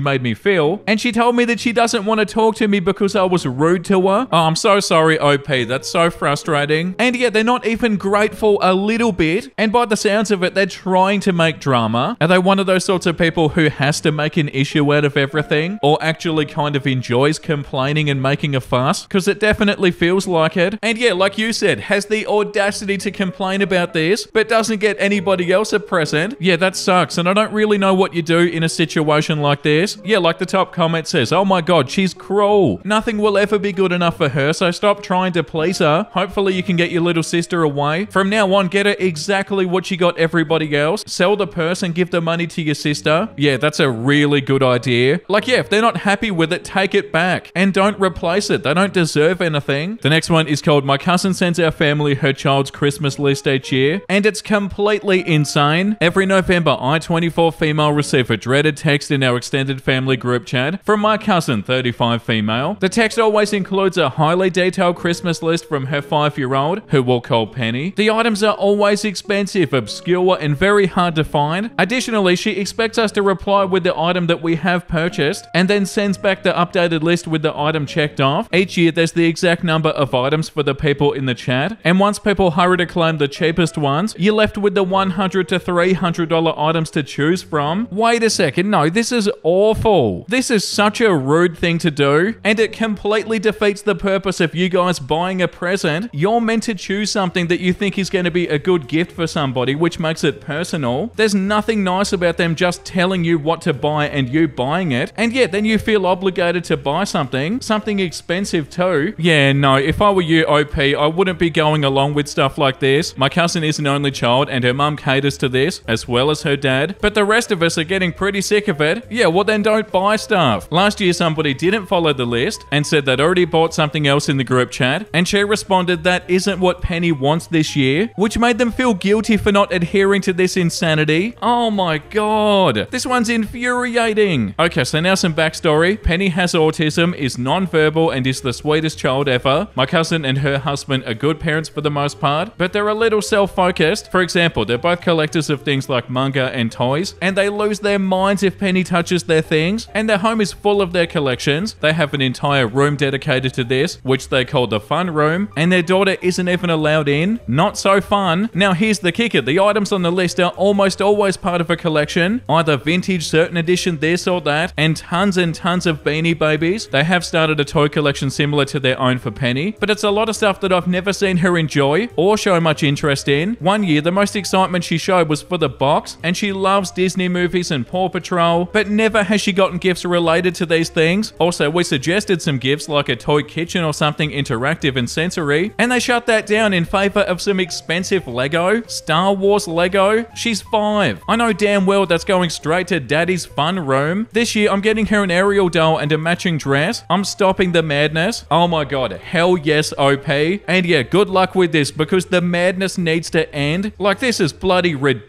made me feel, and she told me that she doesn't want to talk to me because I was rude to her. Oh, I'm so sorry, OP. That's so frustrating. And yet, they're not even grateful a little bit, and by the sounds of it, they're trying to make drama. Are they one of those sorts of people who has to make an issue out of everything, or actually kind of enjoys complaining and making a fuss? Because it definitely feels like it. And yeah, like you said, has the audacity to complain about this, but doesn't get anybody else a present. Yeah, that sucks, and I don't really know what you do in a situation like this. Yeah, like the top comment says, oh my god, she's cruel. Nothing will ever be good enough for her, so stop trying to please her. Hopefully, you can get your little sister away. From now on, get her exactly what she got everybody else. Sell the purse and give the money to your sister. Yeah, that's a really good idea. Like, yeah, if they're not happy with it, take it back and don't replace it. They don't deserve anything. The next one is called My Cousin Sends Our Family Her Child's Christmas List Each Year, and it's completely insane. Every November, I, 24 female, receive a dreaded text in our extended family group chat from my cousin, 35 female. The text always includes a highly detailed Christmas list from her five year old abroad, who we'll call Penny. The items are always expensive, obscure, and very hard to find. Additionally, she expects us to reply with the item that we have purchased and then sends back the updated list with the item checked off. Each year, there's the exact number of items for the people in the chat, and once people hurry to claim the cheapest ones, you're left with the 100 to $300 items to choose from. Wait a second, no, this is awful. This is such a rude thing to do, and it completely defeats the purpose of you guys buying a present. You're meant to choose something that you think is going to be a good gift for somebody, which makes it personal. There's nothing nice about them just telling you what to buy and you buying it, and yet then you feel obligated to buy something, something expensive too. Yeah, no, if I were you, OP, I wouldn't be going along with stuff like this. My cousin is an only child, and her mum caters to this, as well as her dad, but the rest of us are getting pretty sick of it. Yeah, well, then don't buy stuff. Last year, somebody didn't follow the list and said they'd already bought something else in the group chat, and she responded that isn't what Penny wants this year, which made them feel guilty for not adhering to this insanity. Oh my god, this one's infuriating. Okay, so now some backstory. Penny has autism, is non-verbal, and is the sweetest child ever. My cousin and her husband are good parents for the most part, but they're a little self-focused. For example, they're both collectors of things like manga and toys, and they lose their minds if Penny touches their things, and their home is full of their collections. They have an entire room dedicated to this, which they call the fun room, and their daughter isn't even allowed in. Not so fun. Now here's the kicker. The items on the list are almost always part of a collection, either vintage, certain edition, this or that, and tons and tons of Beanie Babies. They have started a toy collection similar to their own for Penny, but it's a lot of stuff that I've never seen her enjoy or show much interest in. One year, the most excitement she showed was for the box, and she loves Disney movies and Paw Patrol, but never has she gotten gifts related to these things. Also, we suggested some gifts like a toy kitchen or something interactive and sensory, and they shut that down in favor of some expensive Lego, Star Wars Lego. She's five. I know damn well that's going straight to daddy's fun room. This year, I'm getting her an Ariel doll and a matching dress. I'm stopping the madness. Oh my god, hell yes, OP. And yeah, good luck with this because the madness needs to end. Like, this is bloody ridiculous.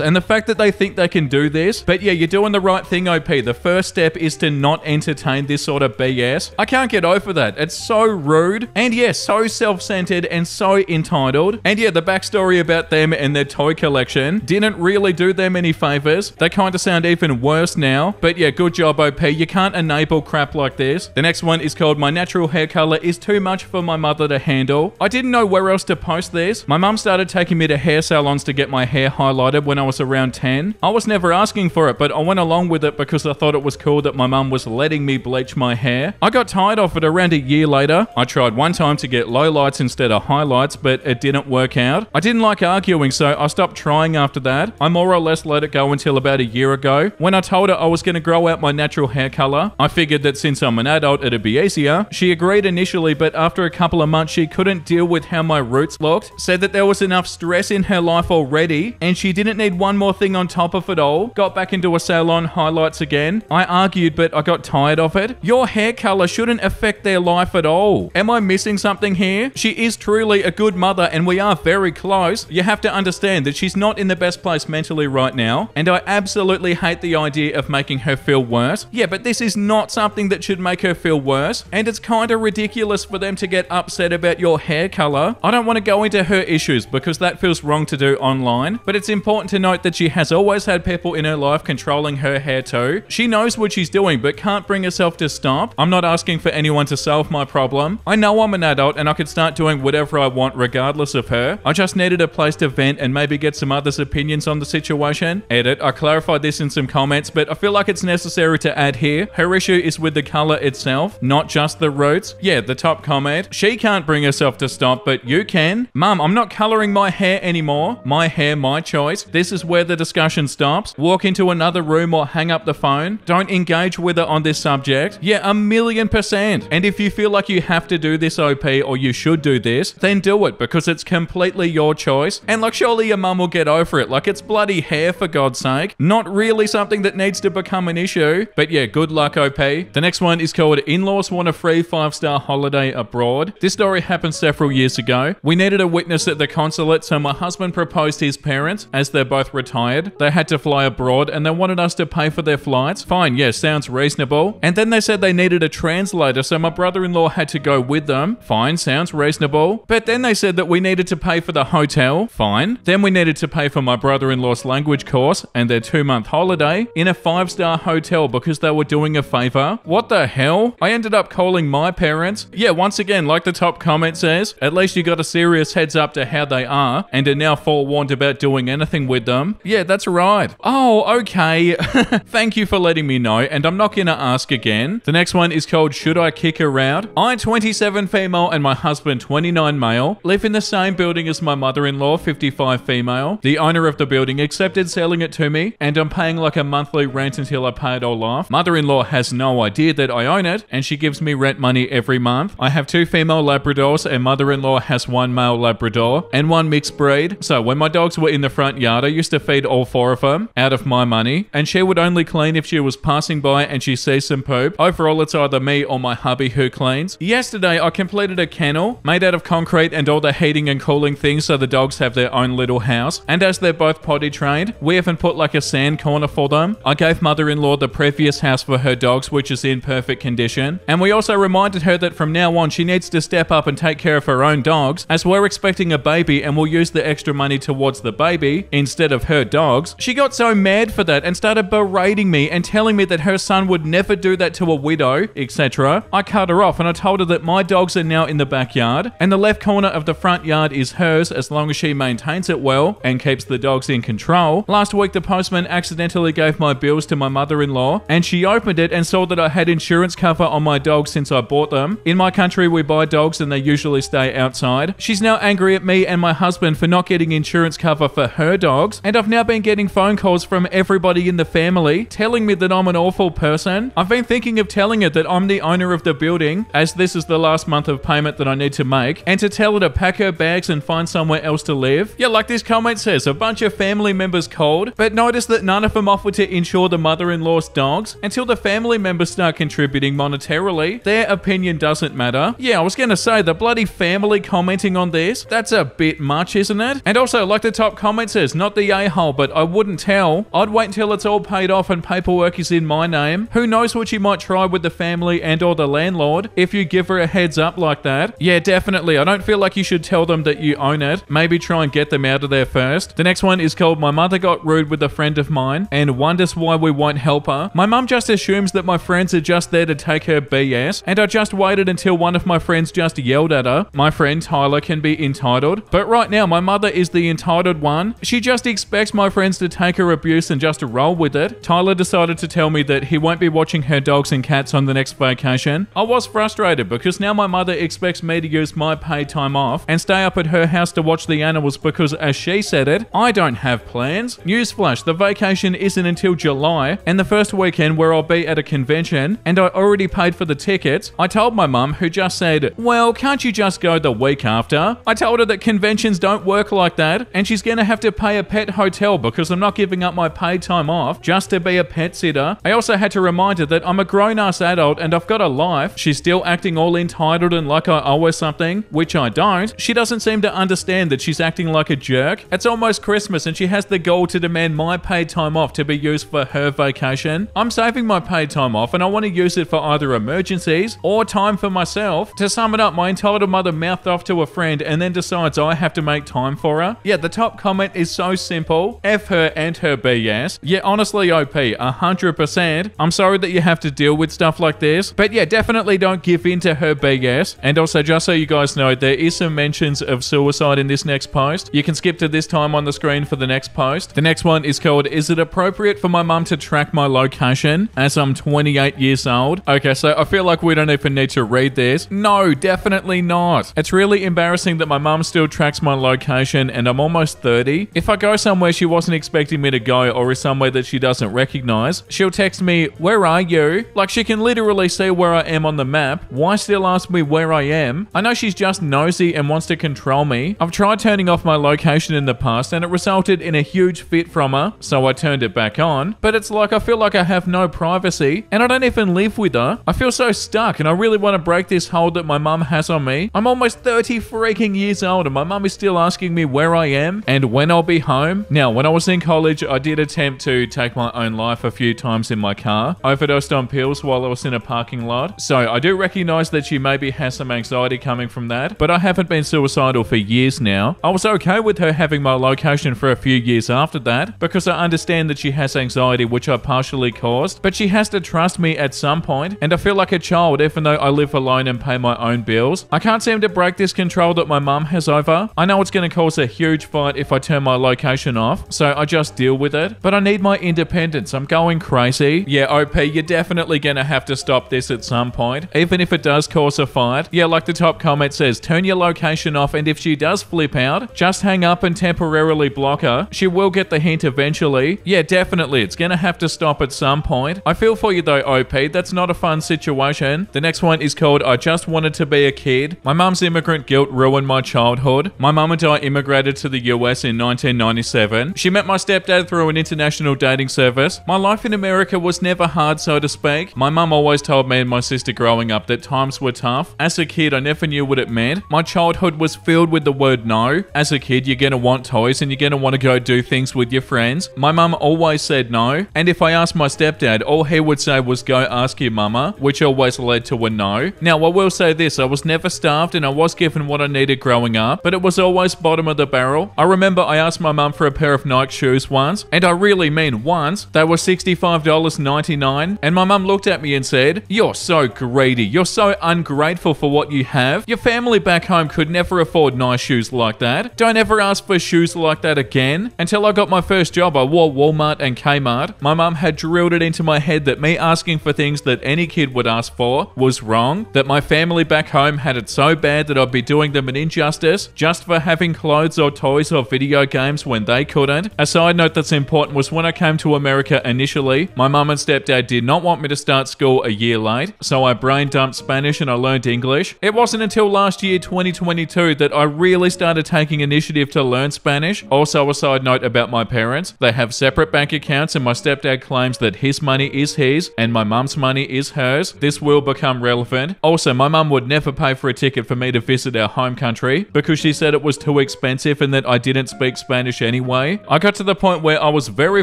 And the fact that they think they can do this, but yeah, you're doing the right thing, OP. The first step is to not entertain this sort of BS. I can't get over that. It's so rude. And yeah, so self centered and so entitled. And yeah, the backstory about them and their toy collection didn't really do them any favors. They kind of sound even worse now. But yeah, good job, OP. You can't enable crap like this. The next one is called My Natural Hair Color is Too Much for My Mother to Handle. I didn't know where else to post this. My mum started taking me to hair salons to get my hair highlighted when I was around 10. I was never asking for it, but I went along with it because I thought it was cool that my mum was letting me bleach my hair. I got tired of it around a year later. I tried one time to get lowlights instead of highlights, but it didn't work out. I didn't like arguing, so I stopped trying after that. I more or less let it go until about a year ago. When I told her I was going to grow out my natural hair color, I figured that since I'm an adult, it'd be easier. She agreed initially, but after a couple of months, she couldn't deal with how my roots looked, said that there was enough stress in her life already, and she didn't need one more thing on top of it all. Got back into a salon highlights again. I argued, but I got tired of it. Your hair color shouldn't affect their life at all. Am I missing something here? She is truly a good mother, and we are very close. You have to understand that she's not in the best place mentally right now, and I absolutely hate the idea of making her feel worse. Yeah, but this is not something that should make her feel worse, and it's kind of ridiculous for them to get upset about your hair color. I don't want to go into her issues because that feels wrong to do online, but it's important to note that she has always had people in her life controlling her hair too. She knows what she's doing, but can't bring herself to stop. I'm not asking for anyone to solve my problem. I know I'm an adult and I could start doing whatever I want regardless of her. I just needed a place to vent and maybe get some others' opinions on the situation. Edit, I clarified this in some comments, but I feel like it's necessary to add here. Her issue is with the color itself, not just the roots. Yeah, the top comment. She can't bring herself to stop, but you can. Mum, I'm not coloring my hair anymore. My hair, my choice. This is where the discussion stops. Walk into another room or hang up the phone. Don't engage with her on this subject. Yeah, a million percent. And if you feel like you have to do this OP or you should do this, then do it because it's completely your choice. And like, surely your mum will get over it. Like, it's bloody hair for God's sake. Not really something that needs to become an issue. But yeah, good luck, OP. The next one is called In Laws Want a Free Five Star Holiday Abroad. This story happened several years ago. We needed a witness at the consulate, so my husband proposed his parents, as they're both retired. They had to fly abroad and they wanted us to pay for their flights. Fine, yes, sounds reasonable. And then they said they needed a translator, so my brother in law had to go with them. Fine, sounds reasonable. But then they said that we needed to pay for the hotel. Fine. Then we needed to pay for my brother in law's language course and their two month holiday in a five star hotel because they were doing a favor. What the hell? I ended up calling my parents. Yeah, once again, like the top comment says, at least you got a serious heads up to how they are and are now forewarned about doing anything with them. Yeah, that's right. Oh, okay. Thank you for letting me know, and I'm not gonna ask again. The next one is called Should I Kick Her Out? I, 27 female, and my husband, 29 male, live in the same building as my mother in law, 55 female. The owner of the building accepted selling it to me, and I'm paying like a monthly rent until I pay it all off. Mother in law has no idea that I own it, and she gives me rent money every month. I have two female Labradors, and mother in law has one male Labrador and one mixed breed. So when my dogs were in the front yard, I used to feed all four of them out of my money, and she would only clean if she was passing by and she sees some poop. Overall, it's either me or my hubby who cleans. Yesterday, I completed a kennel made out of concrete and all the heating and cooling things so the dogs have their own little house. And as they're both potty trained, we haven't put like a sand corner for them. I gave mother in law the previous house for her dogs, which is in perfect condition. And we also reminded her that from now on, she needs to step up and take care of her own dogs, as we're expecting a baby and we'll use the extra money towards the baby instead of her dogs. She got so mad for that and started berating me and telling me that her son would never do that to a widow, etc. I cut her off and I told her that my dogs are now in the backyard and the left corner of the front yard is hers as long as she maintains it well and keeps the dogs in control. Last week, the postman accidentally gave my bills to my mother in law and she opened it and saw that I had insurance cover on my dogs since I bought them. In my country, we buy dogs and they usually stay outside. She's now angry at me and my husband for not getting insurance cover for her dogs, and I've now been getting phone calls from everybody in the family telling me that I'm an awful person. I've been thinking of telling her that I'm the owner of the building, as this is the last month of payment that I need to make, and to tell her to pack her bags and find somewhere else to live. Yeah, like this comment says, a bunch of family members called, but notice that none of them offered to insure the mother in law's dogs until the family members start contributing monetarily. Their opinion doesn't matter. Yeah, I was gonna say, the bloody family commenting on this, that's a bit much, isn't it? And also, like the top comment not the a hole, but I wouldn't tell. I'd wait until it's all paid off and paperwork is in my name. Who knows what you might try with the family and or the landlord if you give her a heads up like that. Yeah, definitely. I don't feel like you should tell them that you own it. Maybe try and get them out of there first. The next one is called My Mother Got Rude with a Friend of Mine and wonders why we won't help her. My mum just assumes that my friends are just there to take her BS, and I just waited until one of my friends just yelled at her. My friend Tyler can be entitled, but right now my mother is the entitled one. She just expects my friends to take her abuse and just to roll with it. Tyler decided to tell me that he won't be watching her dogs and cats on the next vacation. I was frustrated because now my mother expects me to use my paid time off and stay up at her house to watch the animals because, as she said it, I don't have plans. Newsflash, the vacation isn't until July, and the first weekend where I'll be at a convention, and I already paid for the tickets. I told my mum, who just said, Well, can't you just go the week after? I told her that conventions don't work like that, and she's gonna have to pay a pet hotel because I'm not giving up my paid time off just to be a pet sitter. I also had to remind her that I'm a grown ass adult and I've got a life. She's still acting all entitled and like I owe her something, which I don't. She doesn't seem to understand that she's acting like a jerk. It's almost Christmas and she has the goal to demand my paid time off to be used for her vacation. I'm saving my paid time off and I want to use it for either emergencies or time for myself. To sum it up, my entitled mother mouthed off to a friend and then decides I have to make time for her. Yeah, the top comment is so simple. F her and her BS. Yeah, honestly, OP, 100%. I'm sorry that you have to deal with stuff like this, but yeah, definitely don't give in to her BS. And also, just so you guys know, there is some mentions of suicide in this next post. You can skip to this time on the screen for the next post. The next one is called Is it appropriate for my mum to track my location as I'm 28 years old? Okay, so I feel like we don't even need to read this. No, definitely not. It's really embarrassing that my mum still tracks my location and I'm almost 30. If I go somewhere she wasn't expecting me to go or is somewhere that she doesn't recognize, she'll text me, Where are you? Like she can literally see where I am on the map. Why still ask me where I am? I know she's just nosy and wants to control me. I've tried turning off my location in the past and it resulted in a huge fit from her, so I turned it back on. But it's like I feel like I have no privacy and I don't even live with her. I feel so stuck and I really want to break this hold that my mum has on me. I'm almost 30 freaking years old and my mum is still asking me where I am and when I'll be home. Now, when I was in college, I did attempt to take my own life a few times in my car. Overdosed on pills while I was in a parking lot. So I do recognize that she maybe has some anxiety coming from that that, but I haven't been suicidal for years now. I was okay with her having my location for a few years after that because I understand that she has anxiety, which I partially caused, but she has to trust me at some point, and I feel like a child even though I live alone and pay my own bills. I can't seem to break this control that my mum has over. I know it's going to cause a huge fight if I turn my location off, so I just deal with it, but I need my independence. I'm going crazy. Yeah, OP, you're definitely to have to stop this at some point, even if it does cause a fight. Yeah, like the top comment says, turn your location off, and if she does flip out, just hang up and temporarily block her. She will get the hint eventually. Yeah, definitely, it's to have to stop at some point. I feel for you though, OP. That's not a fun situation. The next one is called I Just Wanted to Be a Kid. My mum's immigrant guilt ruined my childhood. My mum and I immigrated to the US in 1997. She met my stepdad through an international dating service. My life in America was never hard, so to speak. My mum always told me and my sister growing up that times were tough. As a kid, I never knew what it meant. My childhood was filled with the word no. As a kid, you're gonna want toys and you're gonna want to go do things with your friends. My mum always said no, and if I asked my stepdad, all he would say was go ask your mama, which always led to a no. Now, I will say this I was never starved and I was given what I needed growing up, but it was always bottom of the barrel. I remember I asked my mum for a pair of Nike shoes once, and I really mean once. They were $65.99, and my mum looked at me and said, You're so greedy. You're so ungrateful for what you have. Your family back home could never afford nice shoes like that. Don't ever ask for shoes like that again. Until I got my first job, I wore Walmart and Kmart. My mum had drilled it into my head that me asking for things that any kid would ask for was wrong, that my family back home had it so bad that I'd be doing them an injustice just for having clothes or toys or video games when they couldn't. A side note that's important was when I came to America initially, my mum and stepdad did not want me to start school a year late, so I brain dumped Spanish and I learned English. It wasn't until last year, 2022, that I really started taking initiative to learn Spanish. Also, a side note about my parents they have separate bank accounts, and my stepdad claims that his money is his and my mum's money is hers. This will become relevant. Also, my mum would never pay for a ticket for me to visit our home country because she said it was too expensive and that I didn't speak Spanish anyway. I got to the point where I was very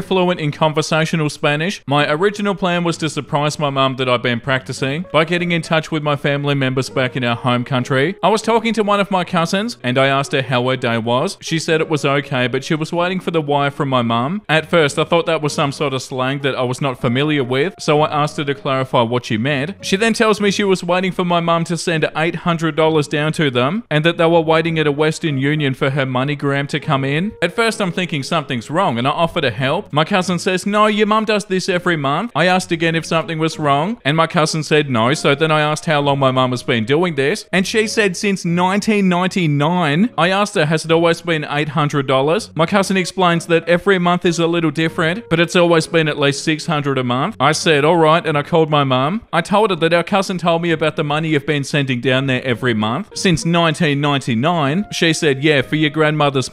fluent in conversational Spanish. My original plan was to surprise my mum that I'd been practicing by getting in touch with my family members back in our home country. I was talking to one of my cousins and I asked her how her day was. She said it was okay, but she was waiting for the wire from my mum. At first, I thought that was some sort of slang that I was not familiar with, so I asked her to clarify what she meant. She then tells me she was waiting for my mum to send $800 down to them and that they were waiting at a Western Union for her MoneyGram to come in. At first, I'm thinking something's wrong and I offer to help. My cousin says, No, your mum does this every month. I asked again if something was wrong, and my cousin said no, so then I asked how long my mum has been doing this, and she said since 1999. I asked her, Has it always been $800? My cousin explains that every month is a little different, but it's always been at least 600 a month. I said, All right, and I called my mum. I told her that our cousin told me about the money you've been sending down there every month since 1999. She said, Yeah, for your grandmother's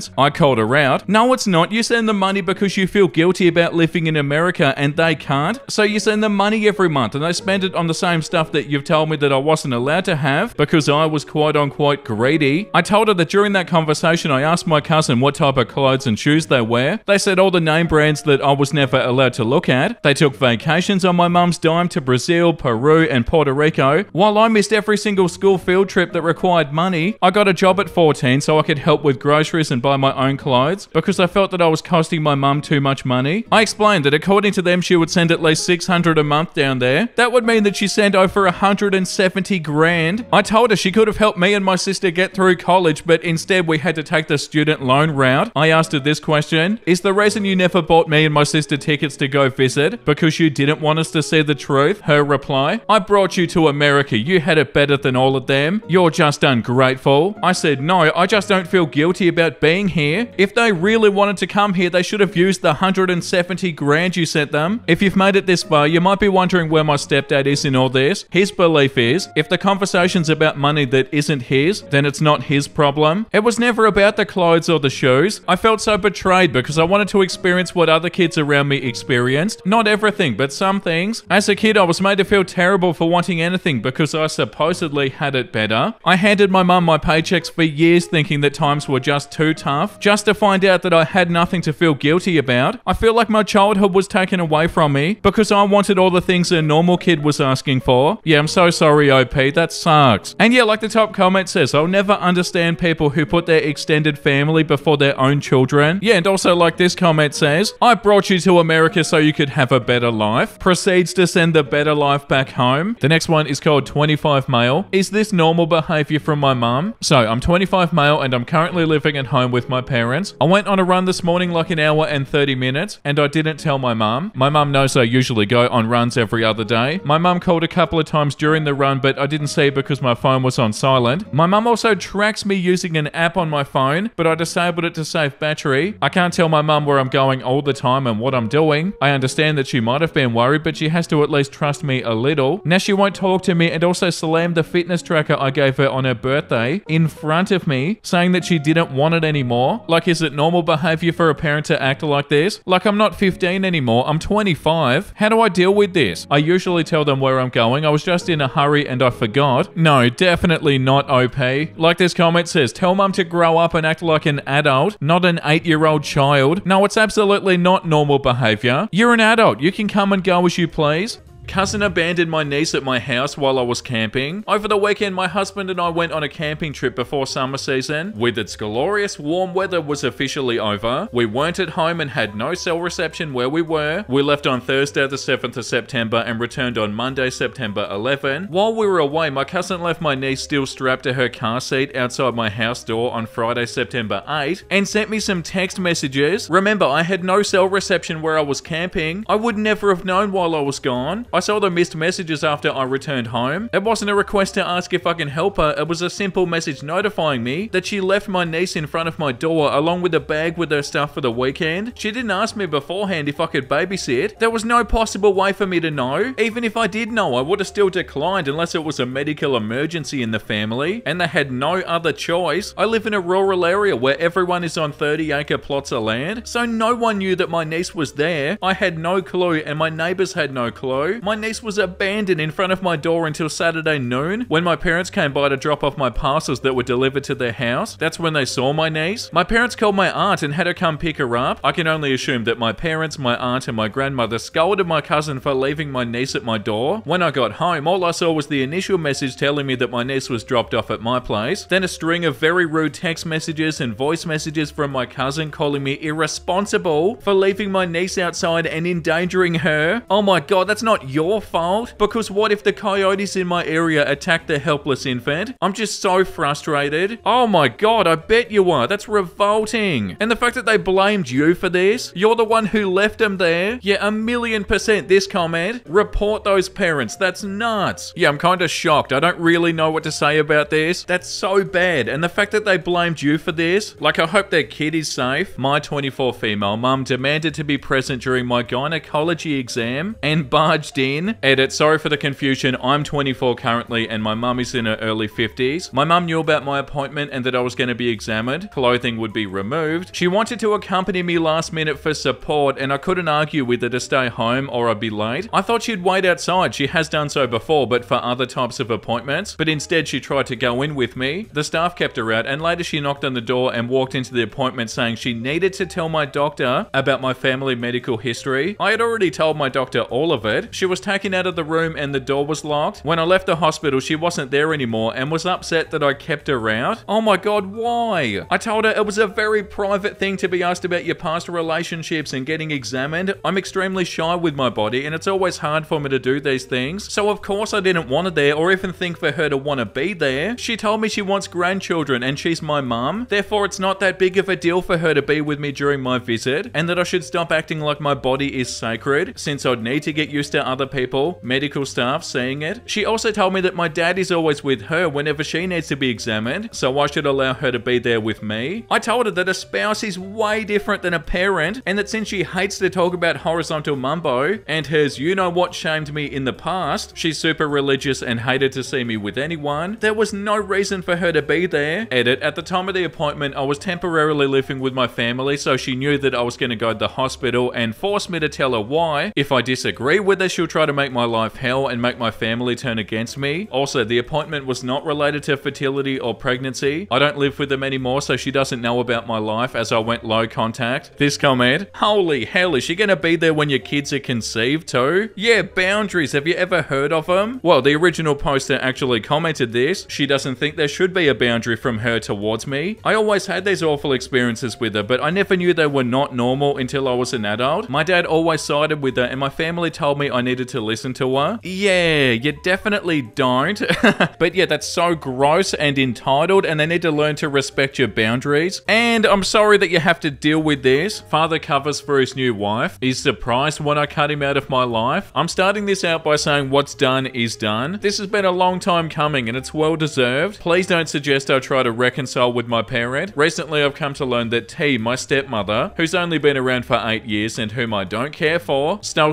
medicines. I called her out. No, it's not. You send them money because you feel guilty about living in America and they can't. So you send them money every month and they spend it on the same stuff that you've told me that I wasn't allowed to have because I was quite on quite greedy. I told her that during that conversation, I asked my cousin what type of clothes and shoes they wear. They said all the name brands that I was never allowed to look at. They took vacations on my mum's dime to Brazil, Peru, and Puerto Rico. While I missed every single school field trip that required money, I got a job at 14 so I could help with groceries and buy my own clothes because I felt that I was costing my mum too much money. I explained that according to them, she would send at least 600 a month down there. That would mean that she sent over 170 grand. I told her she could have helped me and my sister get through college, but instead we had to take the student loan route. I asked her this question Is the reason you never bought me and my sister tickets to go visit because you didn't want us to see the truth? Her reply I brought you to America. You had it better than all of them. You're just ungrateful. I said, No, I just don't feel guilty about being here. If they really wanted to come here, they should have used the 170 grand you sent them. If you've made it this far, you might be wondering where my stepdad is in all this. His belief is if the conversation's about money that isn't his, then it's not his problem. It was never about the clothes or the shoes. I felt so betrayed because I wanted to experience what other kids around me experienced. Not everything, but some things. As a kid, I was made to feel terrible for wanting anything because I supposedly had it better. I handed my mum my paychecks for years thinking that times were just too tough, just to find out that I had nothing to feel guilty about. I feel like my childhood was taken away from me because I wanted all the things a normal kid was asking for. Yeah, I'm so sorry, OP. That sucks. And yeah, like the top comment says, I'll never understand people who put their extended family before their own children. Yeah, and also like this comment says, I brought you to America so you could have a better life. Proceeds to send the better life back home. The next one is called 25 male. Is this normal behavior from my mum? So I'm 25 male and I'm currently living at home with my parents. I went on a run this morning like an hour and 30 minutes and I didn't tell my mum. My mum knows I usually go on runs every other day. My mum called a couple of times during the run, but I didn't see because my phone was on silent. My mum also tracks me using an app on my phone, but I disabled it to save battery. I can't tell my mum where I'm going all the time and what I'm doing. I understand that she might have been worried, but she has to at least trust me a little. Now she won't talk to me and also slammed the fitness tracker I gave her on her birthday in front of me, saying that she didn't want it anymore. Like, is it normal behavior for a parent to act like this? Like, I'm not 15 anymore, I'm 25. How do I deal with this? I usually tell them where I'm going. I was just in a hurry and I forgot. No, definitely not OP. Like this comment says, tell mum to grow up and act like an adult, not an eight year old child. No, it's absolutely not normal behavior. You're an adult. You can come and go as you please. Cousin abandoned my niece at my house while I was camping. Over the weekend, my husband and I went on a camping trip before summer season. With its glorious warm weather was officially over, we weren't at home and had no cell reception where we were. We left on Thursday the 7th of September and returned on Monday, September 11. While we were away, my cousin left my niece still strapped to her car seat outside my house door on Friday, September 8 and sent me some text messages. Remember, I had no cell reception where I was camping. I would never have known while I was gone. I saw the missed messages after I returned home. It wasn't a request to ask if I can help her, it was a simple message notifying me that she left my niece in front of my door along with a bag with her stuff for the weekend. She didn't ask me beforehand if I could babysit. There was no possible way for me to know. Even if I did know, I would have still declined unless it was a medical emergency in the family and they had no other choice. I live in a rural area where everyone is on 30 acre plots of land, so no one knew that my niece was there. I had no clue and my neighbors had no clue. My niece was abandoned in front of my door until Saturday noon when my parents came by to drop off my parcels that were delivered to their house. That's when they saw my niece. My parents called my aunt and had her come pick her up. I can only assume that my parents, my aunt, and my grandmother scolded my cousin for leaving my niece at my door. When I got home, all I saw was the initial message telling me that my niece was dropped off at my place, then a string of very rude text messages and voice messages from my cousin calling me irresponsible for leaving my niece outside and endangering her. Oh my god, that's not your fault. Because what if the coyotes in my area attack the helpless infant? I'm just so frustrated. Oh my god, I bet you are. That's revolting. And the fact that they blamed you for this, you're the one who left them there. Yeah, a million percent this comment. Report those parents. That's nuts. Yeah, I'm kind of shocked. I don't really know what to say about this. That's so bad. And the fact that they blamed you for this, like I hope their kid is safe. My 24 female mum demanded to be present during my gynecology exam and barged in. Edit, sorry for the confusion. I'm 24 currently and my mum is in her early 50s. My mum knew about my appointment and that I was going to be examined. Clothing would be removed. She wanted to accompany me last minute for support and I couldn't argue with her to stay home or I'd be late. I thought she'd wait outside. She has done so before, but for other types of appointments. But instead, she tried to go in with me. The staff kept her out and later she knocked on the door and walked into the appointment saying she needed to tell my doctor about my family medical history. I had already told my doctor all of it. She was taken out of the room and the door was locked. When I left the hospital, she wasn't there anymore and was upset that I kept her out. Oh my god, why? I told her it was a very private thing to be asked about your past relationships and getting examined. I'm extremely shy with my body and it's always hard for me to do these things. So of course I didn't want her there or even think for her to want to be there. She told me she wants grandchildren and she's my mum. Therefore it's not that big of a deal for her to be with me during my visit and that I should stop acting like my body is sacred since I'd need to get used to other people, medical staff seeing it. She also told me that my dad is always with her whenever she needs to be examined, so I should allow her to be there with me. I told her that a spouse is way different than a parent, and that since she hates to talk about horizontal mumbo, and has you know what shamed me in the past, she's super religious and hated to see me with anyone, there was no reason for her to be there. Edit, at the time of the appointment, I was temporarily living with my family, so she knew that I was going to go to the hospital and force me to tell her why. If I disagree with her, she'll try to make my life hell and make my family turn against me. Also, the appointment was not related to fertility or pregnancy. I don't live with them anymore, so she doesn't know about my life as I went low contact. This comment, holy hell, is she gonna be there when your kids are conceived too? Yeah, boundaries, have you ever heard of them? Well, the original poster actually commented this. She doesn't think there should be a boundary from her towards me. I always had these awful experiences with her, but I never knew they were not normal until I was an adult. My dad always sided with her, and my family told me I needed to listen to her. Yeah, you definitely don't. but yeah, that's so gross and entitled, and they need to learn to respect your boundaries. And I'm sorry that you have to deal with this. Father covers for his new wife. He's surprised when I cut him out of my life. I'm starting this out by saying what's done is done. This has been a long time coming and it's well deserved. Please don't suggest I try to reconcile with my parent. Recently, I've come to learn that T, my stepmother, who's only been around for eight years and whom I don't care for, stole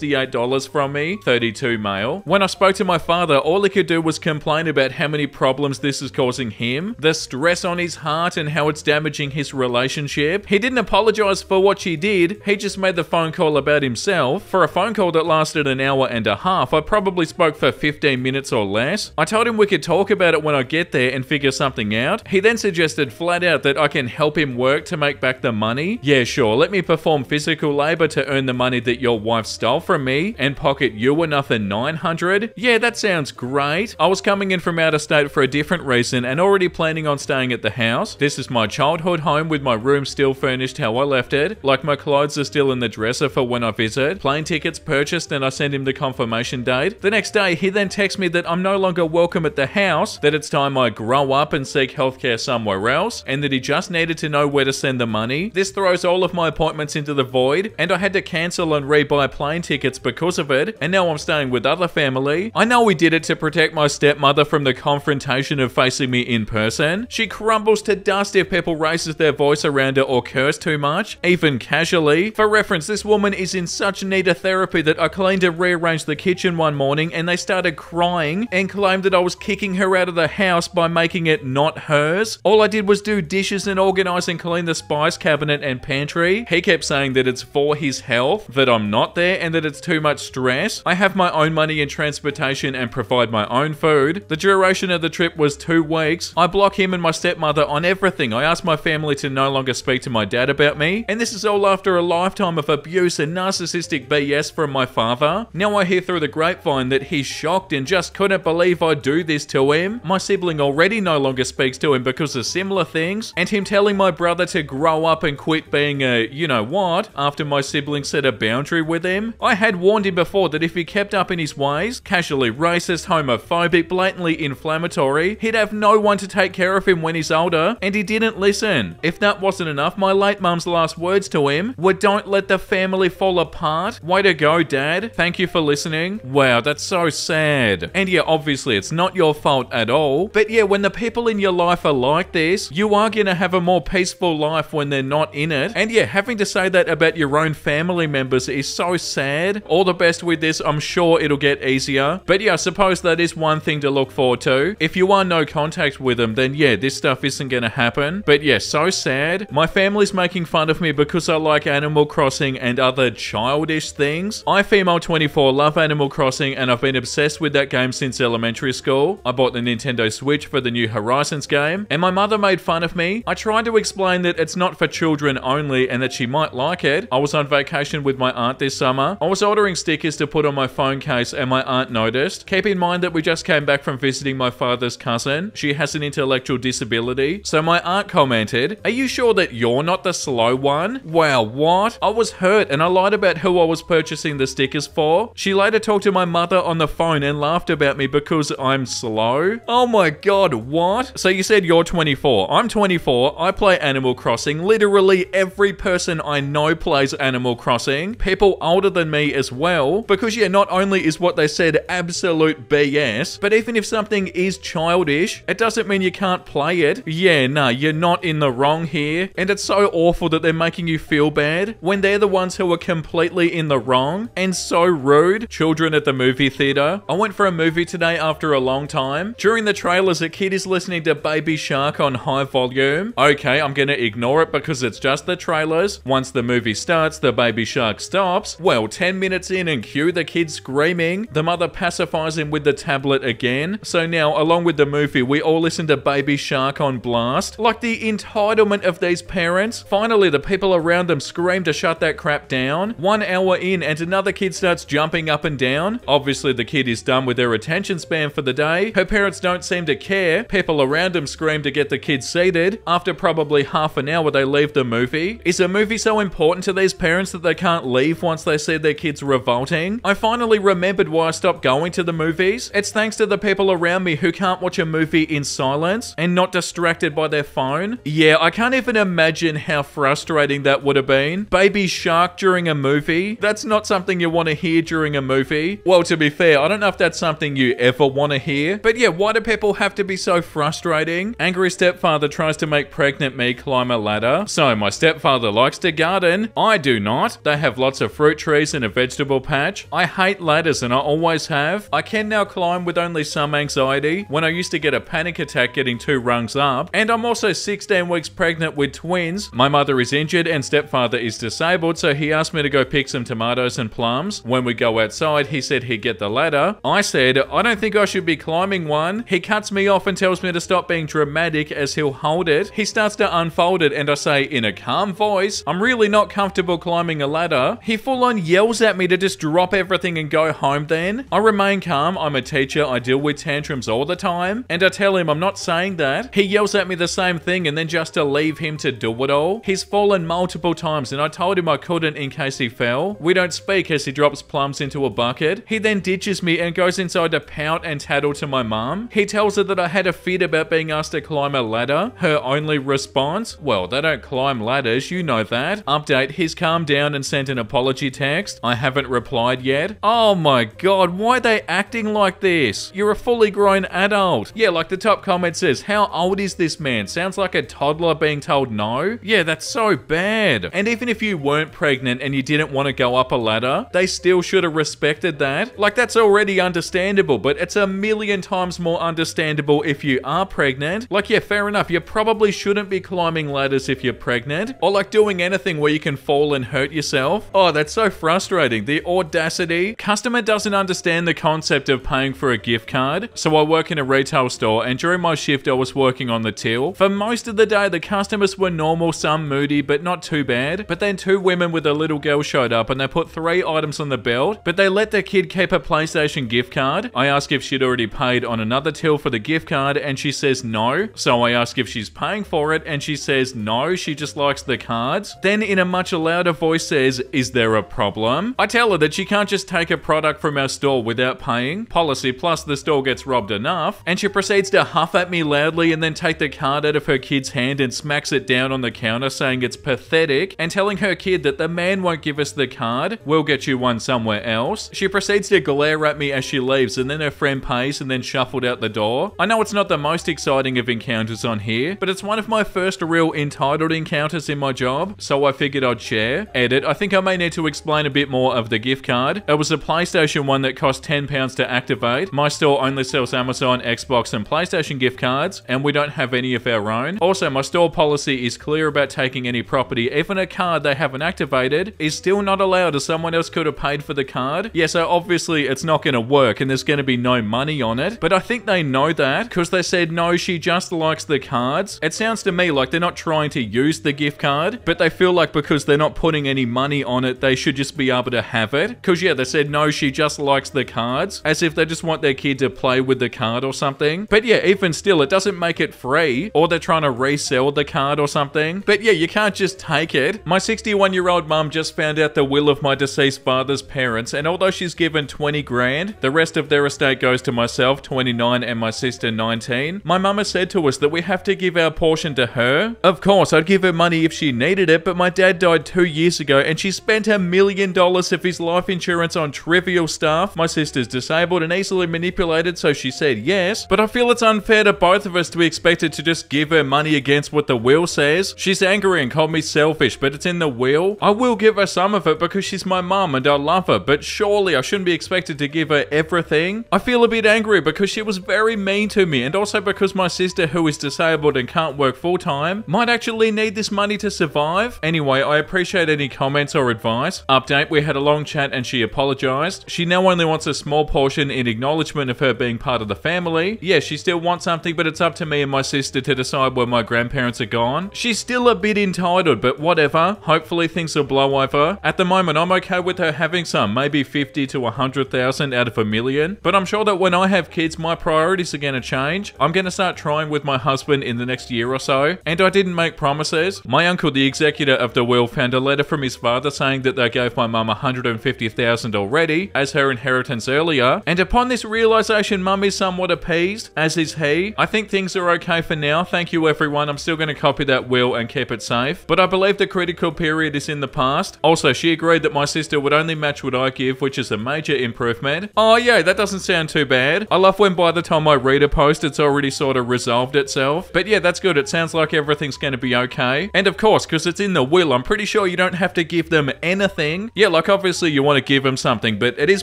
$768 from me, 32 male. When I spoke to my father, all he could do was complain about how many problems this is causing him, the stress on his heart, and how it's damaging his relationship. He didn't apologize for what she did, he just made the phone call about himself. For a phone call that lasted an hour and a half, I probably spoke for 15 minutes or less. I told him we could talk about it when I get there and figure something out. He then suggested flat out that I can help him work to make back the money. Yeah, sure, let me perform physical labor to earn the money that your wife stole from me and pocket you another 900. Yeah, that sounds great. I was coming in from out of state for a different reason and already planning on staying at the house. This is my childhood home with my room still furnished how I left it. Like my clothes are still in the dresser for when I visit. Plane tickets purchased and I send him the confirmation date. The next day, he then texts me that I'm no longer welcome at the house, that it's time I grow up and seek healthcare somewhere else, and that he just needed to know where to send the money. This throws all of my appointments into the void, and I had to cancel and rebuy plane tickets because of it, and now I'm staying with other family. I know we did it to protect my stepmother from the confrontation of facing me in person. She crumbles to dust if people raises their voice around her or curse too much, even casually. For reference, this woman is in such need of therapy that I cleaned and rearranged the kitchen one morning and they started crying and claimed that I was kicking her out of the house by making it not hers. All I did was do dishes and organize and clean the spice cabinet and pantry. He kept saying that it's for his health, that I'm not there, and that it's too much stress. I have my own money and transportation and provide my own food. The duration of the trip was two weeks. I block him and my stepmother on everything. I ask my family to no longer speak to my dad about me, and this is all after a lifetime of abuse and narcissistic BS from my father. Now I hear through the grapevine that he's shocked and just couldn't believe I'd do this to him. My sibling already no longer speaks to him because of similar things, and him telling my brother to grow up and quit being a you know what after my sibling set a boundary with him. Had warned him before that if he kept up in his ways, casually racist, homophobic, blatantly inflammatory, he'd have no one to take care of him when he's older, and he didn't listen. If that wasn't enough, my late mum's last words to him were don't let the family fall apart. Way to go, dad. Thank you for listening. Wow, that's so sad. And yeah, obviously it's not your fault at all, but yeah, when the people in your life are like this, you are gonna have a more peaceful life when they're not in it. And yeah, having to say that about your own family members is so sad. All the best with this, I'm sure it'll get easier. But yeah, I suppose that is one thing to look forward to. If you are no contact with them, then yeah, this stuff isn't gonna happen. But yeah, so sad. My family's making fun of me because I like Animal Crossing and other childish things. I, female 24, love Animal Crossing and I've been obsessed with that game since elementary school. I bought the Nintendo Switch for the new Horizons game, and my mother made fun of me. I tried to explain that it's not for children only and that she might like it. I was on vacation with my aunt this summer. I was ordering stickers to put on my phone case and my aunt noticed. Keep in mind that we just came back from visiting my father's cousin. She has an intellectual disability. So my aunt commented, Are you sure that you're not the slow one? Wow, what? I was hurt and I lied about who I was purchasing the stickers for. She later talked to my mother on the phone and laughed about me because I'm slow. Oh my god, what? So you said you're 24. I'm 24. I play Animal Crossing. Literally every person I know plays Animal Crossing. People older than me as well. Because yeah, not only is what they said absolute BS, but even if something is childish, it doesn't mean you can't play it. Yeah, nah, you're not in the wrong here. And it's so awful that they're making you feel bad when they're the ones who are completely in the wrong and so rude. Children at the movie theater. I went for a movie today after a long time. During the trailers, a kid is listening to Baby Shark on high volume. Okay, I'm gonna ignore it because it's just the trailers. Once the movie starts, the Baby Shark stops. Well, 10 10 minutes in and cue the kid screaming. The mother pacifies him with the tablet again. So now, along with the movie, we all listen to Baby Shark on blast. Like the entitlement of these parents. Finally, the people around them scream to shut that crap down. One hour in, and another kid starts jumping up and down. Obviously, the kid is done with their attention span for the day. Her parents don't seem to care. People around them scream to get the kid seated. After probably half an hour, they leave the movie. Is a movie so important to these parents that they can't leave once they see their kids revolting? I finally remembered why I stopped going to the movies. It's thanks to the people around me who can't watch a movie in silence and not distracted by their phone. Yeah, I can't even imagine how frustrating that would have been. Baby Shark during a movie? That's not something you want to hear during a movie. Well, to be fair, I don't know if that's something you ever want to hear. But yeah, why do people have to be so frustrating? Angry stepfather tries to make pregnant me climb a ladder. So my stepfather likes to garden. I do not. They have lots of fruit trees and a vegetable patch. I hate ladders and I always have. I can now climb with only some anxiety when I used to get a panic attack getting two rungs up. And I'm also 16 weeks pregnant with twins. My mother is injured and stepfather is disabled, so he asked me to go pick some tomatoes and plums. When we go outside, he said he'd get the ladder. I said, I don't think I should be climbing one. He cuts me off and tells me to stop being dramatic as he'll hold it. He starts to unfold it and I say in a calm voice, I'm really not comfortable climbing a ladder. He full on yells at me to just drop everything and go home then. I remain calm. I'm a teacher. I deal with tantrums all the time. And I tell him I'm not saying that. He yells at me the same thing and then just to leave him to do it all. He's fallen multiple times and I told him I couldn't in case he fell. We don't speak as he drops plums into a bucket. He then ditches me and goes inside to pout and tattle to my mum. He tells her that I had a fit about being asked to climb a ladder. Her only response, well, they don't climb ladders, you know that. Update, he's calmed down and sent an apology text. I haven't replied yet. Oh my god, why are they acting like this? You're a fully grown adult. Yeah, like the top comment says, how old is this man? Sounds like a toddler being told no. Yeah, that's so bad. And even if you weren't pregnant and you didn't want to go up a ladder, they still should have respected that. Like that's already understandable, but it's a million times more understandable if you are pregnant. Like yeah, fair enough, you probably shouldn't be climbing ladders if you're pregnant, or like doing anything where you can fall and hurt yourself. Oh, that's so frustrating. The audacity. Customer doesn't understand the concept of paying for a gift card. So I work in a retail store and during my shift I was working on the till. For most of the day the customers were normal, some moody, but not too bad. But then two women with a little girl showed up and they put three items on the belt, but they let their kid keep a PlayStation gift card. I ask if she'd already paid on another till for the gift card and she says no. So I ask if she's paying for it and she says no, she just likes the cards. Then in a much louder voice says, is there a problem? I tell her that she can't just take a product from our store without paying. Policy plus the store gets robbed enough. And she proceeds to huff at me loudly and then take the card out of her kid's hand and smacks it down on the counter saying it's pathetic and telling her kid that the man won't give us the card, we'll get you one somewhere else. She proceeds to glare at me as she leaves and then her friend pays and then shuffled out the door. I know it's not the most exciting of encounters on here, but it's one of my first real entitled encounters in my job, so I figured I'd share. Edit, I think I may need to explain a bit more of the gift card. It was a PlayStation one that cost £10 to activate. My store only sells Amazon, Xbox, and PlayStation gift cards, and we don't have any of our own. Also, my store policy is clear about taking any property, even a card they haven't activated, is still not allowed as someone else could have paid for the card. Yeah, so obviously it's not going to work and there's going to be no money on it, but I think they know that because they said no, she just likes the cards. It sounds to me like they're not trying to use the gift card, but they feel like because they're not putting any money on it, they should just be able to have it. Because yeah, they said no, she just likes the cards, as if they just want their kid to play with the card or something. But yeah, even still, it doesn't make it free, or they're trying to resell the card or something. But yeah, you can't just take it. My 61 year old mum just found out the will of my deceased father's parents, and although she's given 20 grand, the rest of their estate goes to myself, 29, and my sister, 19. My mum has said to us that we have to give our portion to her. Of course, I'd give her money if she needed it, but my dad died two years ago, and she spent a million dollars of his life insurance on trivial stuff. My sister's disabled and easily manipulated, so she said yes. But I feel it's unfair to both of us to be expected to just give her money against what the will says. She's angry and called me selfish, but it's in the will. I will give her some of it because she's my mum and I love her, but surely I shouldn't be expected to give her everything. I feel a bit angry because she was very mean to me, and also because my sister, who is disabled and can't work full time, might actually need this money to survive. Anyway, I appreciate any comments or advice. Update we had a long chat, and she apologized. She now only wants a small portion in acknowledgement of her being part of the family. Yeah, she still wants something, but it's up to me and my sister to decide where my grandparents are gone. She's still a bit entitled, but whatever. Hopefully things will blow over. At the moment, I'm okay with her having some, maybe 50 to 100,000 out of a million. But I'm sure that when I have kids, my priorities are going to change. I'm going to start trying with my husband in the next year or so. And I didn't make promises. My uncle, the executor of the will, found a letter from his father saying that they gave my mum 150,000 already as her inheritance earlier. And upon this realization, mum is somewhat appeased, as is he. I think things are okay for now. Thank you, everyone. I'm still going to copy that will and keep it safe. But I believe the critical period is in the past. Also, she agreed that my sister would only match what I give, which is a major improvement. Oh, yeah, that doesn't sound too bad. I love when by the time I read a post, it's already sort of resolved itself. But yeah, that's good. It sounds like everything's going to be okay. And of course, because it's in the will, I'm pretty sure you don't have to give them anything. Yeah, like obviously you want to give them something, but it is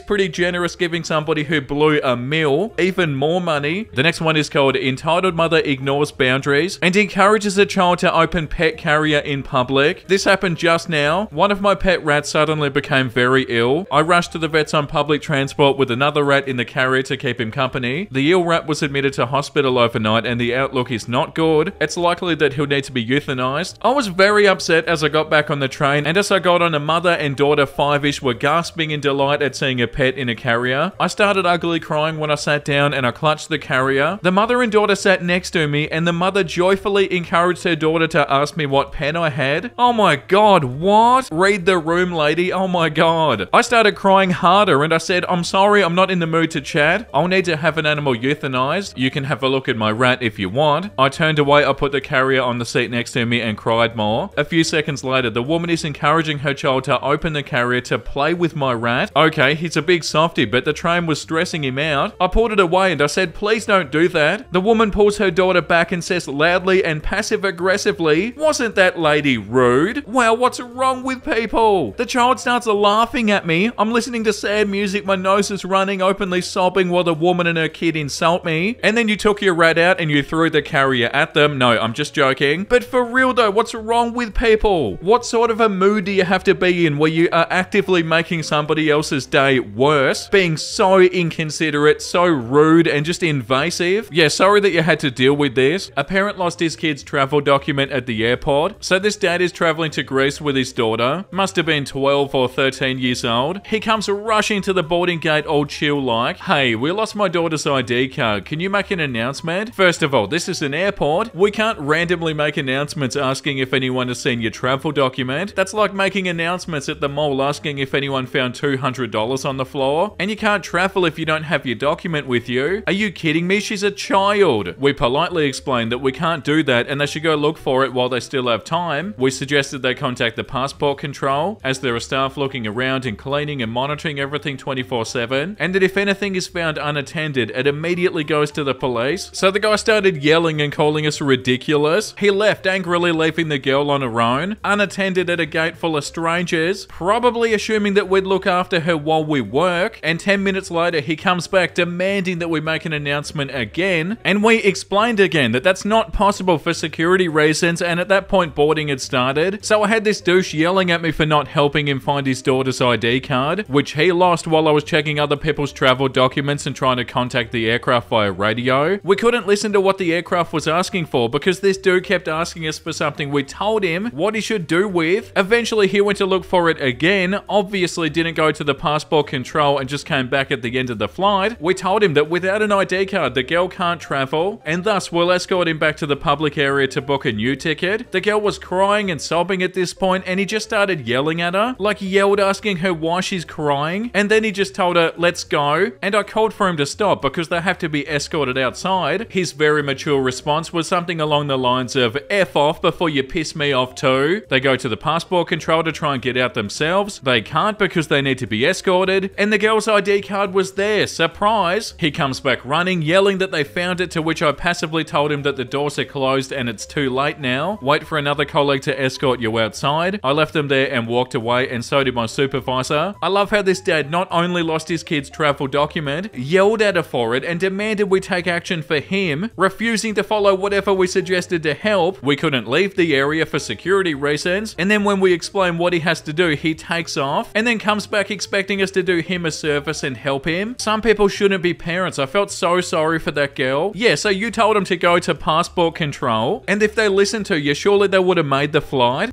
pretty generous giving somebody who blew a mill even more money. The next one is called Entitled Mother Ignores Boundaries and encourages a child to open pet carrier in public. This happened just now. One of my pet rats suddenly became very ill. I rushed to the vets on public transport with another rat in the carrier to keep him company. The ill rat was admitted to hospital overnight and the outlook is not good. It's likely that he'll need to be euthanized. I was very upset as I got back on the train and as I got on a mother and daughter five-ish were gasping in delight at seeing a pet in a carrier. I started ugly crying when I sat down and I clutched the carrier. The mother and daughter sat next to me and the mother joyfully encouraged her daughter to ask me what pen I had. Oh my god, what? Read the room, lady. Oh my god. I started crying harder and I said, I'm sorry, I'm not in the mood to chat. I'll need to have an animal euthanized. You can have a look at my rat if you want. I turned away, I put the carrier on the seat next to me and cried more. A few seconds later, the woman is encouraging her child to open the carrier to play with my rat. Okay, he's a big softy, but the train was stressing him out. I pulled it away and I said, please don't do that. The woman pulls her daughter back and says loudly and passive aggressively, wasn't that lady rude? Well, what's wrong with people? The child starts laughing at me. I'm listening to sad music, my nose is running, openly sobbing while the woman and her kid insult me. And then you took your rat out and you threw the carrier at them. No, I'm just joking. But for real though, what's wrong with people? What sort of a mood do you have to be in where you are actively making somebody else's day worse? Being so inconsiderate, so rude, and just invasive? Yeah, sorry that you had to deal with this. A parent lost his kid's travel document at the airport. So this dad is traveling to Greece with his daughter. Must have been 12 or 13 years old. He comes rushing to the boarding gate all chill like, Hey, we lost my daughter's ID card. Can you make an announcement? First of all, this is an airport. We can't randomly make announcements asking if anyone has seen your travel document. That's like making announcements at the mall asking if anyone found $200 on the floor. And you can't travel if you don't have your document with you. Are you kidding me? She's a child. We politely explained that we can't do that and they should go look for it while they still have time. We suggested they contact the passport control as there are staff looking around and cleaning and monitoring everything 24 7. And that if anything is found unattended, it immediately goes to the police. So the guy started yelling and calling us ridiculous. He left angrily, leaving the girl on her own, unattended at a gate full of strangers, probably assuming that we'd look after her while we work. And 10 minutes later, he comes back demanding that we make an announcement again. And we explained again that that's not possible for security reasons. And at that point, boarding had started. So I had this douche yelling at me for not helping him find his daughter's ID card, which he lost while I was checking other people's travel documents and trying to contact the aircraft via radio. We couldn't listen to what the aircraft was asking for because this dude kept asking us for something we told him what he should do with. Eventually, he went to look for it again, obviously didn't go to the passport control and just came back at the end of the flight. We told him that without an ID card, the girl can't travel, and thus we'll escort him back to the public area to book a new ticket. The girl was crying and sobbing at this point, and he just started yelling at her, like yelled asking her why she's crying, and then he just told her, let's go, and I called for him to stop because they have to be escorted outside. His very mature response was something along the lines of, F off before you piss me off too. They go to the passport control to try and get out themselves. They can't because they need to be escorted, and the girl's ID card was there. Surprise! He comes back running, yelling that they found it, to which I passively told him that the doors are closed and it's too late now. Wait for another colleague to escort you outside. I left them there and walked away, and so did my supervisor. I love how this dad not only lost his kid's travel document, yelled at her for it, and demanded we take action for him, refusing to follow whatever we suggested to help. We couldn't leave the area for security reasons, and then when we explain what he has to do, he takes takes off and then comes back expecting us to do him a service and help him. Some people shouldn't be parents. I felt so sorry for that girl. Yeah, so you told him to go to passport control, and if they listened to you, surely they would have made the flight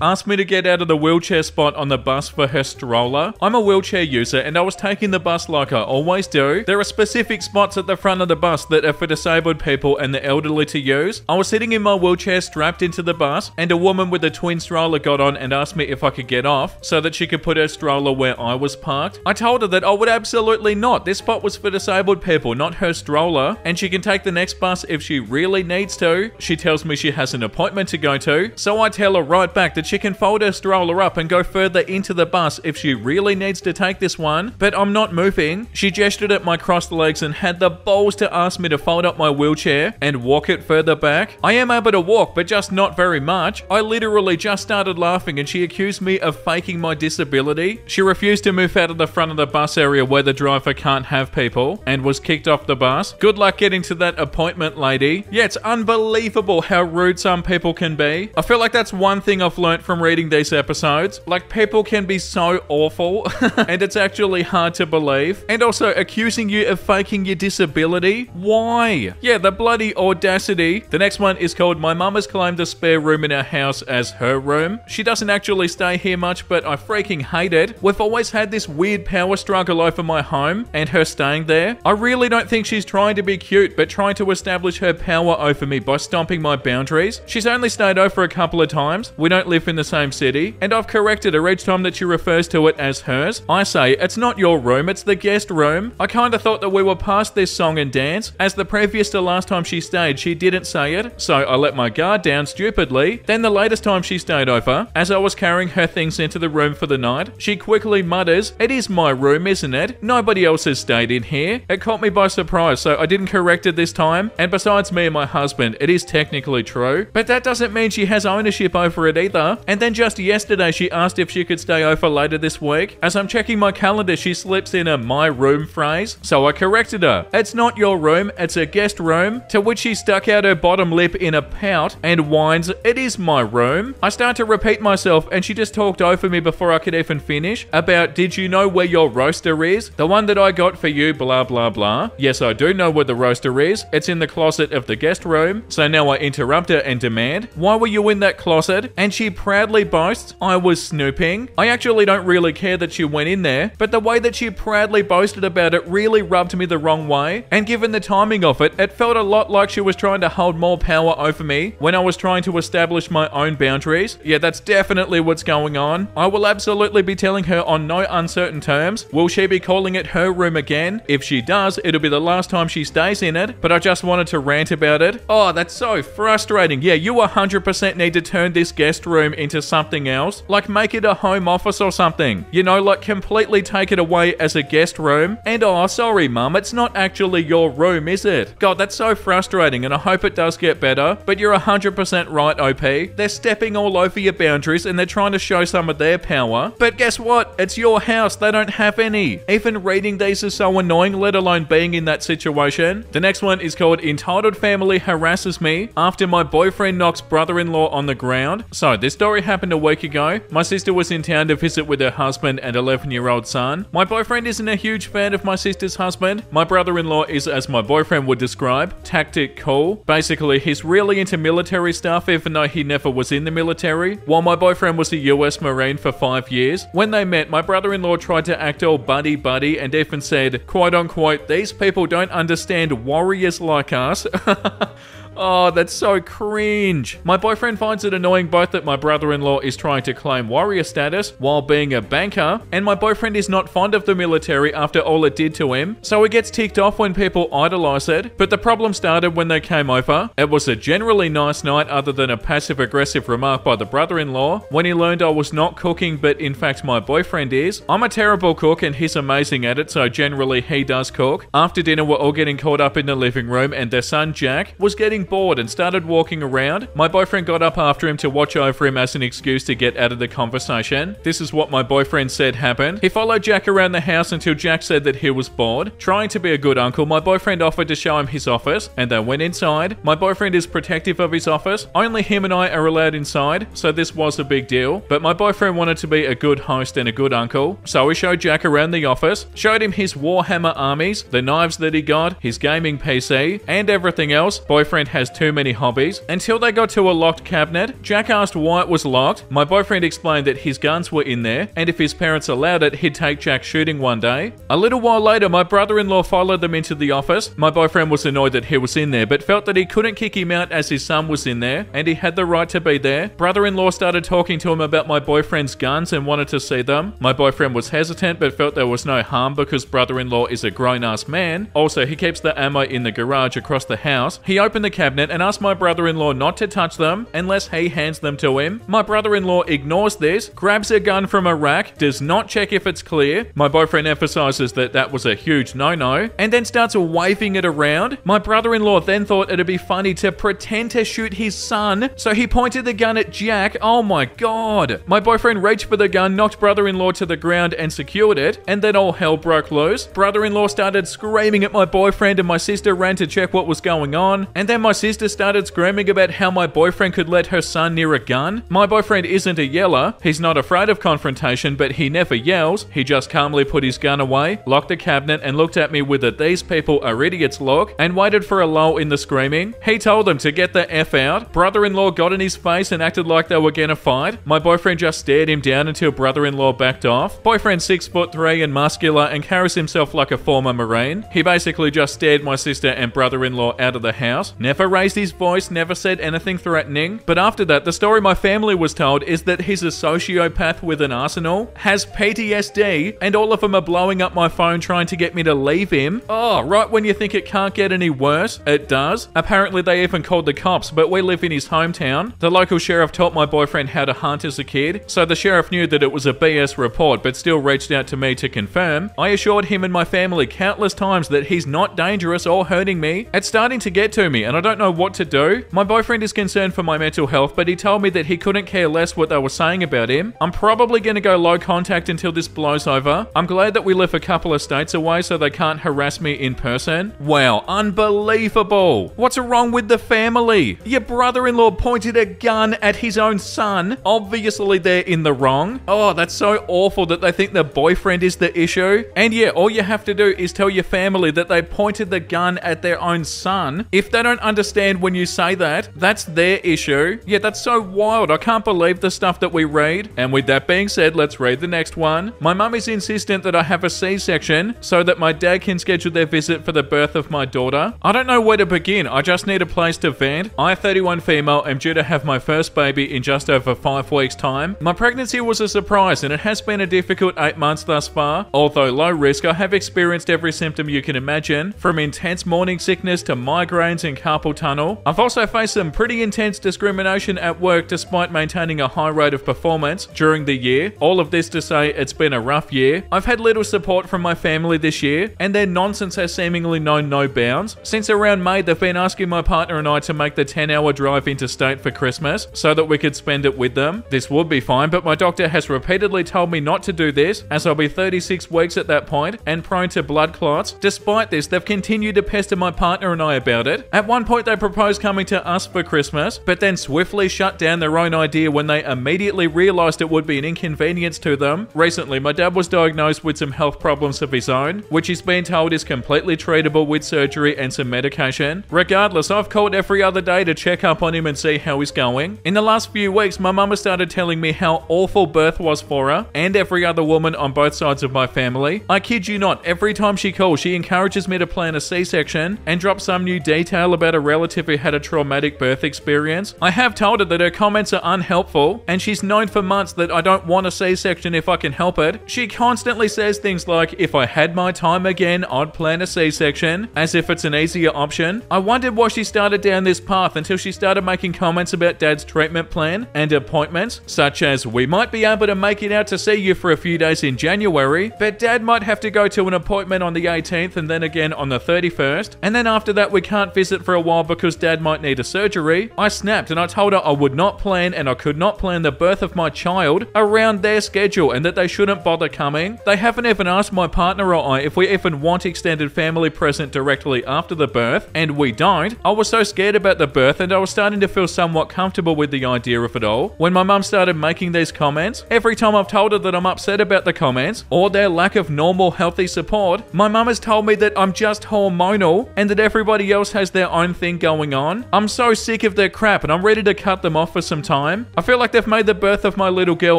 asked me to get out of the wheelchair spot on the bus for her stroller. I'm a wheelchair user and I was taking the bus like I always do. There are specific spots at the front of the bus that are for disabled people and the elderly to use. I was sitting in my wheelchair strapped into the bus and a woman with a twin stroller got on and asked me if I could get off so that she could put her stroller where I was parked. I told her that I would absolutely not. This spot was for disabled people, not her stroller, and she can take the next bus if she really needs to. She tells me she has an appointment to go to, so I tell her right back that she can fold her stroller up and go further into the bus if she really needs to take this one, but I'm not moving. She gestured at my crossed legs and had the balls to ask me to fold up my wheelchair and walk it further back. I am able to walk, but just not very much. I literally just started laughing and she accused me of faking my disability. She refused to move out of the front of the bus area where the driver can't have people and was kicked off the bus. Good luck getting to that appointment, lady. Yeah, it's unbelievable how rude some people can be. I feel like that's one thing I've from reading these episodes. Like, people can be so awful, and it's actually hard to believe. And also, accusing you of faking your disability? Why? Yeah, the bloody audacity. The next one is called My Mum has claimed a spare room in our house as her room. She doesn't actually stay here much, but I freaking hate it. We've always had this weird power struggle over my home and her staying there. I really don't think she's trying to be cute, but trying to establish her power over me by stomping my boundaries. She's only stayed over a couple of times. We don't live in the same city, and I've corrected her each time that she refers to it as hers. I say, it's not your room, it's the guest room. I kinda thought that we were past this song and dance, as the previous to last time she stayed, she didn't say it, so I let my guard down stupidly. Then the latest time she stayed over, as I was carrying her things into the room for the night, she quickly mutters, It is my room, isn't it? Nobody else has stayed in here. It caught me by surprise, so I didn't correct it this time, and besides me and my husband, it is technically true. But that doesn't mean she has ownership over it either. And then just yesterday, she asked if she could stay over later this week. As I'm checking my calendar, she slips in a my room phrase, so I corrected her. It's not your room, it's a guest room. To which she stuck out her bottom lip in a pout and whines, It is my room. I start to repeat myself, and she just talked over me before I could even finish about, Did you know where your roaster is? The one that I got for you, blah, blah, blah. Yes, I do know where the roaster is. It's in the closet of the guest room. So now I interrupt her and demand, Why were you in that closet? And she proudly boasts, I was snooping. I actually don't really care that she went in there, but the way that she proudly boasted about it really rubbed me the wrong way. And given the timing of it, it felt a lot like she was trying to hold more power over me when I was trying to establish my own boundaries. Yeah, that's definitely what's going on. I will absolutely be telling her on no uncertain terms. Will she be calling it her room again? If she does, it'll be the last time she stays in it, but I just wanted to rant about it. Oh, that's so frustrating. Yeah, you 100% need to turn this guest room into something else. Like make it a home office or something. You know, like completely take it away as a guest room. And oh, sorry, mum, it's not actually your room, is it? God, that's so frustrating, and I hope it does get better. But you're 100% right, OP. They're stepping all over your boundaries and they're trying to show some of their power. But guess what? It's your house. They don't have any. Even reading these is so annoying, let alone being in that situation. The next one is called Entitled Family Harasses Me After My Boyfriend Knocks Brother in law on the Ground. So, this story happened a week ago. My sister was in town to visit with her husband and 11 year old son. My boyfriend isn't a huge fan of my sister's husband. My brother in law is, as my boyfriend would describe, tacticool. Basically, he's really into military stuff, even though he never was in the military. While my boyfriend was a US Marine for five years, when they met, my brother in law tried to act all buddy buddy and even said, quote unquote, these people don't understand warriors like us. Oh, that's so cringe. My boyfriend finds it annoying both that my brother in law is trying to claim warrior status while being a banker, and my boyfriend is not fond of the military after all it did to him, so he gets ticked off when people idolize it. But the problem started when they came over. It was a generally nice night, other than a passive aggressive remark by the brother in law when he learned I was not cooking, but in fact my boyfriend is. I'm a terrible cook and he's amazing at it, so generally he does cook. After dinner, we're all getting caught up in the living room, and their son Jack was getting bored and started walking around. My boyfriend got up after him to watch over him as an excuse to get out of the conversation. This is what my boyfriend said happened. He followed Jack around the house until Jack said that he was bored. Trying to be a good uncle, my boyfriend offered to show him his office, and they went inside. My boyfriend is protective of his office. Only him and I are allowed inside, so this was a big deal. But my boyfriend wanted to be a good host and a good uncle, so we showed Jack around the office, showed him his Warhammer armies, the knives that he got, his gaming PC, and everything else. Boyfriend has too many hobbies. Until they got to a locked cabinet, Jack asked why it was locked. My boyfriend explained that his guns were in there, and if his parents allowed it, he'd take Jack shooting one day. A little while later, my brother in law followed them into the office. My boyfriend was annoyed that he was in there, but felt that he couldn't kick him out as his son was in there, and he had the right to be there. Brother in law started talking to him about my boyfriend's guns and wanted to see them. My boyfriend was hesitant, but felt there was no harm because brother in law is a grown ass man. Also, he keeps the ammo in the garage across the house. He opened the cabinet and asked my brother in law not to touch them unless he hands them to him. My brother in law ignores this, grabs a gun from a rack, does not check if it's clear. My boyfriend emphasizes that that was a huge no no, and then starts waving it around. My brother in law then thought it'd be funny to pretend to shoot his son, so he pointed the gun at Jack. Oh my god. My boyfriend reached for the gun, knocked brother in law to the ground, and secured it, and then all hell broke loose. Brother in law started screaming at my boyfriend, and my sister ran to check what was going on. And then my sister started screaming about how my boyfriend could let her son near a gun. My boyfriend isn't a yeller, he's not afraid of confrontation, but he never yells. He just calmly put his gun away, locked the cabinet, and looked at me with a these people are idiots look, and waited for a lull in the screaming. He told them to get the F out. Brother in law got in his face and acted like they were gonna fight. My boyfriend just stared him down until brother in law backed off. Boyfriend six foot three and muscular and carries himself like a former Marine. He basically just stared my sister and brother in law out of the house. Never raised his voice, never said anything threatening. But after that, the story my family was told is that he's a sociopath with an arsenal, has PTSD, and all of them are blowing up my phone trying to get me to leave him. Oh, right when you think it can't get any worse, it does. Apparently, they even called the cops, but we live in his hometown. The local sheriff taught my boyfriend how to hunt as a kid, so the sheriff knew that it was a BS report, but still reached out to me to confirm. I assured him and my family countless times that he's not dangerous or hurting me. It's starting to get to me, and I don't know what to do. My boyfriend is concerned for my mental health, but he told me that he couldn't care less what they were saying about him. I'm probably going to go low contact until this blows over. I'm glad that we live a couple of states away so they can't harass me in person. Wow, unbelievable. What's wrong with the family? Your brother in law pointed a gun at his own son. Obviously, they're in the wrong. Oh, that's so awful that they think the boyfriend is the issue. And yeah, all you have to do is tell your family that they pointed the gun at their own son. If they don't understand when you say that, that's their issue. Yeah, that's so wild. I can't believe the stuff that we read. And with that being said, let's read the next one. My mum is insistent that I have a C section so that my dad can schedule their visit for the birth of my daughter. I don't know where to begin. I just need a place to vent. I, 31 female, am due to have my first baby in just over five weeks' time. My pregnancy was a surprise and it has been a difficult eight months thus far. Although low risk, I have experienced every symptom you can imagine, from intense morning sickness to migraines and carpal tunnel. I've also faced some pretty intense discrimination at work despite maintaining a high rate of performance during the year. All of this to say it's been a rough year. I've had little support from my family this year, and their nonsense has seemingly known no bounds. Since around May, they've been asking my partner and I to make the 10 hour drive interstate for Christmas so that we could spend it with them. This would be fine, but my doctor has repeatedly told me not to do this, as I'll be 36 weeks at that point and prone to blood clots. Despite this, they've continued to pester my partner and I about it. At one point, they proposed coming to us for Christmas, but then swiftly shut down their own idea when they immediately realized it would be an inconvenience to them. Recently, my dad was diagnosed with some health problems of his own, which he's been told is completely treatable with surgery and some medication. Regardless, I've called every other day to check up on him and see how he's going. In the last few weeks, my mum has started telling me how awful birth was for her and every other woman on both sides of my family. I kid you not, every time she calls, she encourages me to plan a C section and drop some new detail about a relative who had a traumatic birth experience. I have told her that her comments are unhelpful, and she's known for months that I don't want a C section if I can help it. She constantly says things like, if I had my time again, I'd plan a C section, as if it's an easier option. I wondered why she started down this path until she started making comments about dad's treatment plan and appointments, such as, we might be able to make it out to see you for a few days in January, but dad might have to go to an appointment on the 18th and then again on the 31st, and then after that we can't visit for a while because dad might need a surgery, I snapped and I told her I would not plan and I could not plan the birth of my child around their schedule and that they shouldn't bother coming. They haven't even asked my partner or I if we even want extended family present directly after the birth, and we don't. I was so scared about the birth and I was starting to feel somewhat comfortable with the idea of it all. When my mum started making these comments, every time I've told her that I'm upset about the comments or their lack of normal healthy support, my mum has told me that I'm just hormonal and that everybody else has their own thing going on. I'm so sick of their crap and I'm ready to cut them off for some time. I feel like they've made the birth of my little girl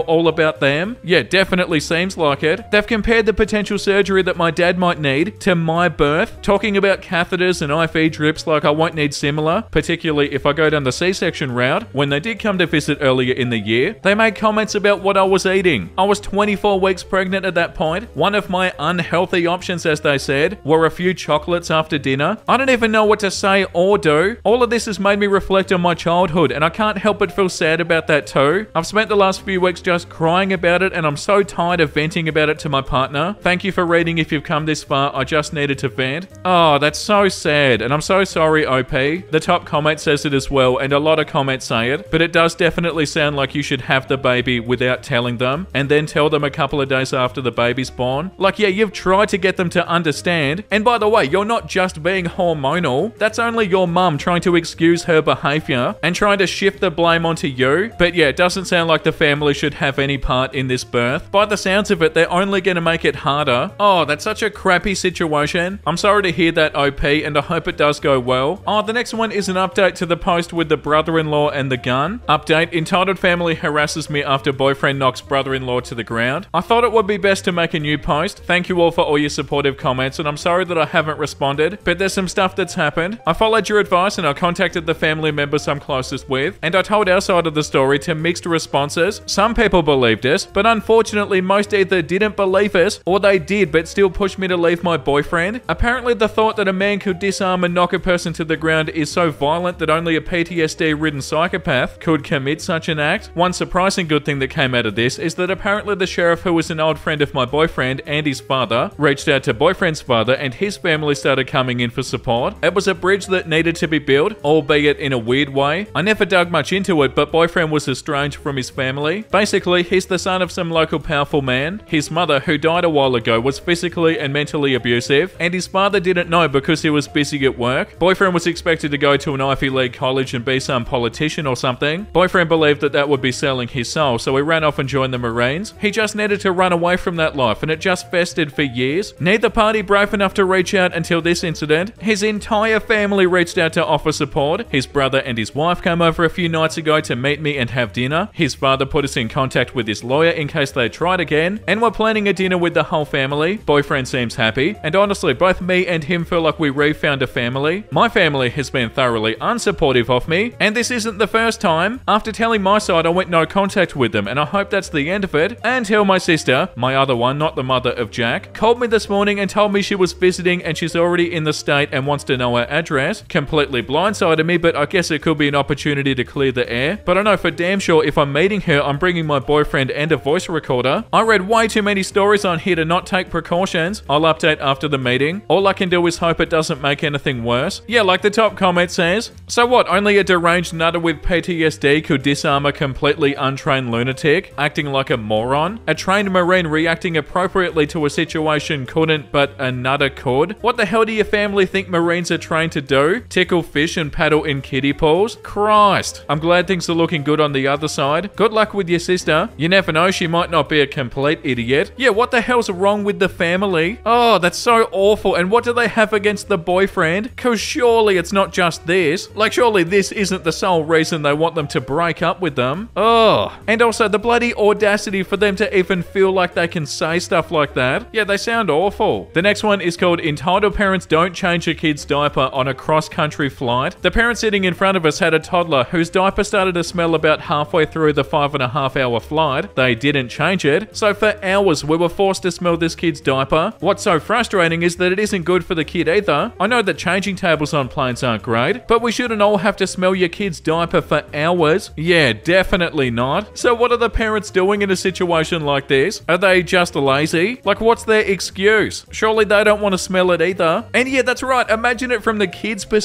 all about them. Yeah, definitely seems like it. They've compared the potential surgery that my dad might need to my birth, talking about catheters and IV drips like I won't need similar, particularly if I go down the C section route. When they did come to visit earlier in the year, they made comments about what I was eating. I was 24 weeks pregnant at that point. One of my unhealthy options, as they said, were a few chocolates after dinner. I don't even know what to say or do. All of this has made me reflect on my childhood, and I can't help but feel sad about that too. I've spent the last few weeks just crying about it, and I'm so tired of venting about it to my partner. Thank you for reading if you've come this far. I just needed to vent. Oh, that's so sad, and I'm so sorry, OP. The top comment says it as well, and a lot of comments say it, but it does definitely sound like you should have the baby without telling them, and then tell them a couple of days after the baby's born. Like, yeah, you've tried to get them to understand, and by the way, you're not just being hormonal, that's only your mum trying to excuse her behavior and trying to shift the blame onto you. But yeah, it doesn't sound like the family should have any part in this birth. By the sounds of it, they're only going to make it harder. Oh, that's such a crappy situation. I'm sorry to hear that, OP, and I hope it does go well. Oh, the next one is an update to the post with the brother in law and the gun. Update Entitled family harasses me after boyfriend knocks brother in law to the ground. I thought it would be best to make a new post. Thank you all for all your supportive comments, and I'm sorry that I haven't responded, but there's some stuff that's happened. I followed your advice and I contacted the family members I'm closest with, and I told our side of the story to mixed responses. Some people believed us, but unfortunately, most either didn't believe us or they did but still pushed me to leave my boyfriend. Apparently, the thought that a man could disarm and knock a person to the ground is so violent that only a PTSD ridden psychopath could commit such an act. One surprising good thing that came out of this is that apparently the sheriff, who was an old friend of my boyfriend and his father, reached out to boyfriend's father and his family started coming in for support. It was a bridge that needed to be built, albeit in a weird way. I never dug much into it, but boyfriend was estranged from his family. Basically, he's the son of some local powerful man. His mother, who died a while ago, was physically and mentally abusive, and his father didn't know because he was busy at work. Boyfriend was expected to go to an Ivy League college and be some politician or something. Boyfriend believed that that would be selling his soul, so he ran off and joined the Marines. He just needed to run away from that life, and it just festered for years. Neither party brave enough to reach out until this incident. His entire family reached out to offer support. His brother and his wife came over a few nights ago to meet me and have dinner. His father put us in contact with his lawyer in case they tried again, and we're planning a dinner with the whole family. Boyfriend seems happy, and honestly, both me and him feel like we refound a family. My family has been thoroughly unsupportive of me, and this isn't the first time. After telling my side, I went no contact with them, and I hope that's the end of it. Until my sister, my other one, not the mother of Jack, called me this morning and told me she was visiting and she's already in the state and wants to know her address. Completely blindsided me, but I guess it could be an opportunity to clear the air. But I know for damn sure if I'm meeting her, I'm bringing my boyfriend and a voice recorder. I read way too many stories on here to not take precautions. I'll update after the meeting. All I can do is hope it doesn't make anything worse. Yeah, like the top comment says. So what, only a deranged nutter with PTSD could disarm a completely untrained lunatic, acting like a moron? A trained marine reacting appropriately to a situation couldn't, but a nutter could? What the hell do your family think marines are trained to do? Tickle fish and paddle in kiddie pools? Christ. I'm glad things are looking good on the other side. Good luck with your sister. You never know, she might not be a complete idiot. Yeah, what the hell's wrong with the family? Oh, that's so awful. And what do they have against the boyfriend? Cause surely it's not just this. Like, surely this isn't the sole reason they want them to break up with them. Oh. And also the bloody audacity for them to even feel like they can say stuff like that. Yeah, they sound awful. The next one is called Entitled Parents Don't Change a Kid's Diaper on a Cross Country Flight. The parent sitting in front of us had a toddler whose diaper started to smell about halfway through the five and a half hour flight. They didn't change it, so for hours we were forced to smell this kid's diaper. What's so frustrating is that it isn't good for the kid either. I know that changing tables on planes aren't great, but we shouldn't all have to smell your kid's diaper for hours. Yeah, definitely not. So what are the parents doing in a situation like this? Are they just lazy? Like what's their excuse? Surely they don't want to smell it either. And yeah, that's right. Imagine it from the kid's perspective.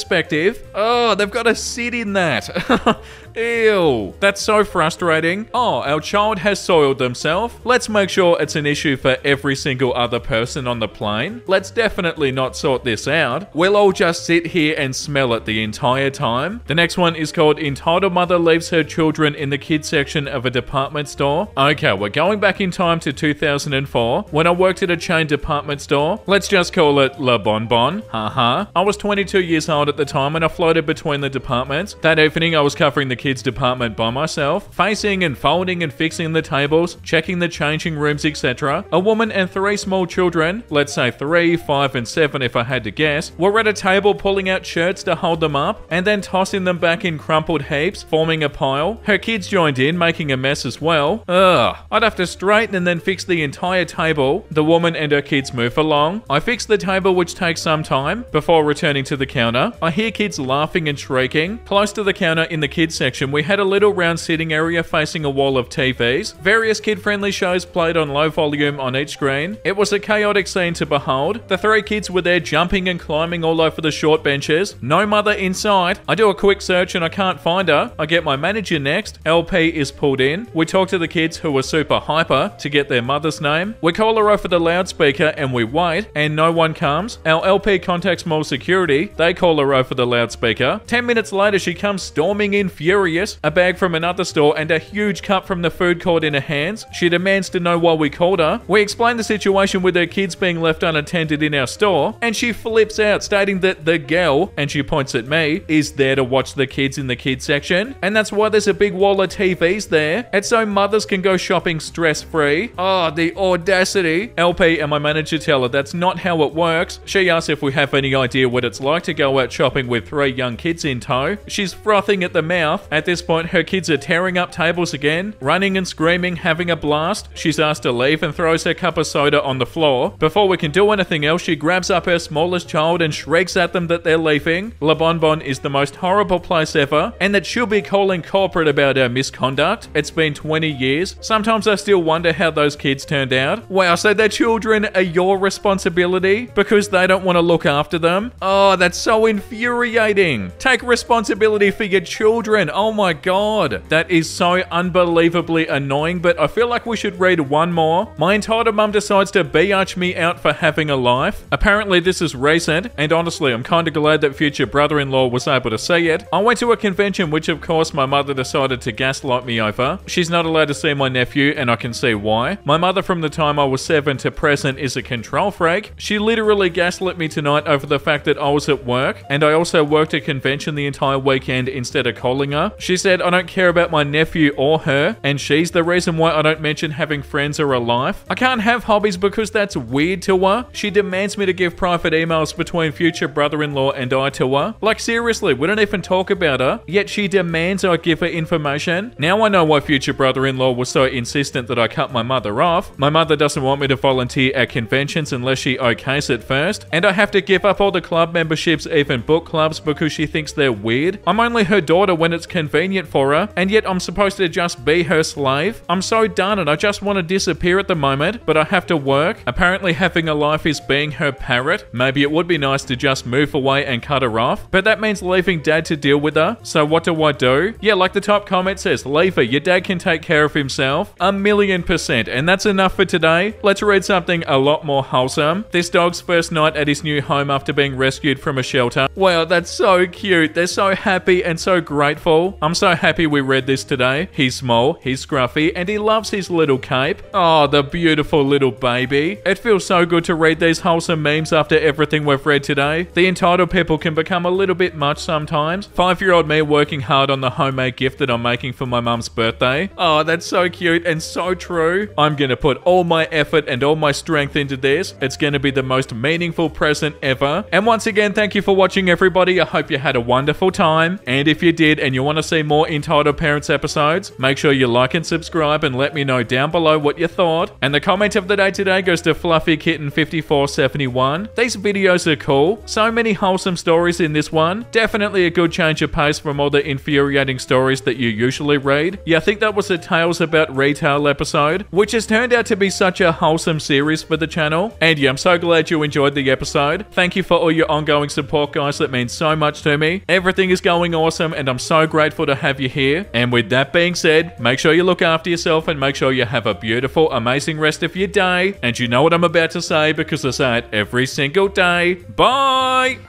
Oh, they've got to sit in that. Ew. That's so frustrating. Oh, our child has soiled themselves. Let's make sure it's an issue for every single other person on the plane. Let's definitely not sort this out. We'll all just sit here and smell it the entire time. The next one is called Entitled Mother Leaves Her Children in the Kids section of a department store. Okay, we're going back in time to 2004 when I worked at a chain department store. Let's just call it La Bonbon. Bon. Haha. I was 22 years old at the time and I floated between the departments. That evening I was covering the kids department by myself, facing and folding and fixing the tables, checking the changing rooms, etc. A woman and three small children, let's say three, five, and seven if I had to guess, were at a table pulling out shirts to hold them up and then tossing them back in crumpled heaps, forming a pile. Her kids joined in, making a mess as well. Ugh. I'd have to straighten and then fix the entire table. The woman and her kids move along. I fix the table, which takes some time, before returning to the counter. I hear kids laughing and shrieking. Close to the counter in the kids section, we had a little round sitting area facing a wall of TVs. Various kid friendly shows played on low volume on each screen. It was a chaotic scene to behold. The three kids were there jumping and climbing all over the short benches. No mother inside. I do a quick search and I can't find her. I get my manager next. LP is pulled in. We talk to the kids who were super hyper to get their mother's name. We call her over the loudspeaker and we wait, and no one comes. Our LP contacts mall security. They call her over the loudspeaker. Ten minutes later, she comes storming in furious a bag from another store, and a huge cup from the food court in her hands. She demands to know why we called her. We explain the situation with her kids being left unattended in our store, and she flips out, stating that the girl, and she points at me, is there to watch the kids in the kids section, and that's why there's a big wall of TVs there. It's so mothers can go shopping stress free. Oh, ah, the audacity. LP and my manager tell her that's not how it works. She asks if we have any idea what it's like to go out shopping with three young kids in tow. She's frothing at the mouth at this point, her kids are tearing up tables again, running and screaming, having a blast. She's asked to leave and throws her cup of soda on the floor. Before we can do anything else, she grabs up her smallest child and shrieks at them that they're leaving. La Bon Bon is the most horrible place ever, and that she'll be calling corporate about our misconduct. It's been 20 years. Sometimes I still wonder how those kids turned out. Wow, so their children are your responsibility because they don't want to look after them? Oh, that's so infuriating. Take responsibility for your children. Oh Oh my god. That is so unbelievably annoying, but I feel like we should read one more. My entitled mum decides to BH me out for having a life. Apparently, this is recent, and honestly, I'm kind of glad that future brother in law was able to see it. I went to a convention, which of course my mother decided to gaslight me over. She's not allowed to see my nephew, and I can see why. My mother, from the time I was 7 to present, is a control freak. She literally gaslit me tonight over the fact that I was at work, and I also worked a convention the entire weekend instead of calling her. She said I don't care about my nephew or her, and she's the reason why I don't mention having friends or a life. I can't have hobbies because that's weird to her. She demands me to give private emails between future brother in law and I to her. Like, seriously, we don't even talk about her, yet she demands I give her information. Now I know why future brother in law was so insistent that I cut my mother off. My mother doesn't want me to volunteer at conventions unless she okays it first, and I have to give up all the club memberships, even book clubs, because she thinks they're weird. I'm only her daughter when it's convenient for her, and yet I'm supposed to just be her slave. I'm so done and I just want to disappear at the moment, but I have to work. Apparently, having a life is being her parrot. Maybe it would be nice to just move away and cut her off, but that means leaving dad to deal with her. So, what do I do? Yeah, like the top comment says, leave her. Your dad can take care of himself. A million percent. And that's enough for today. Let's read something a lot more wholesome. This dog's first night at his new home after being rescued from a shelter. Wow, that's so cute. They're so happy and so grateful. I'm so happy we read this today. He's small, he's scruffy, and he loves his little cape. Oh, the beautiful little baby. It feels so good to read these wholesome memes after everything we've read today. The entitled people can become a little bit much sometimes. Five year old me working hard on the homemade gift that I'm making for my mum's birthday. Oh, that's so cute and so true. I'm gonna put all my effort and all my strength into this. It's gonna be the most meaningful present ever. And once again, thank you for watching, everybody. I hope you had a wonderful time. And if you did and you want want to see more Entitled Parents episodes, make sure you like and subscribe and let me know down below what you thought. And the comment of the day today goes to Fluffy Kitten 5471. These videos are cool. So many wholesome stories in this one. Definitely a good change of pace from all the infuriating stories that you usually read. Yeah, I think that was the Tales About Retail episode, which has turned out to be such a wholesome series for the channel. And yeah, I'm so glad you enjoyed the episode. Thank you for all your ongoing support, guys. That means so much to me. Everything is going awesome, and I'm so grateful to have you here. And with that being said, make sure you look after yourself and make sure you have a beautiful, amazing rest of your day. And you know what I'm about to say because I say it every single day. Bye!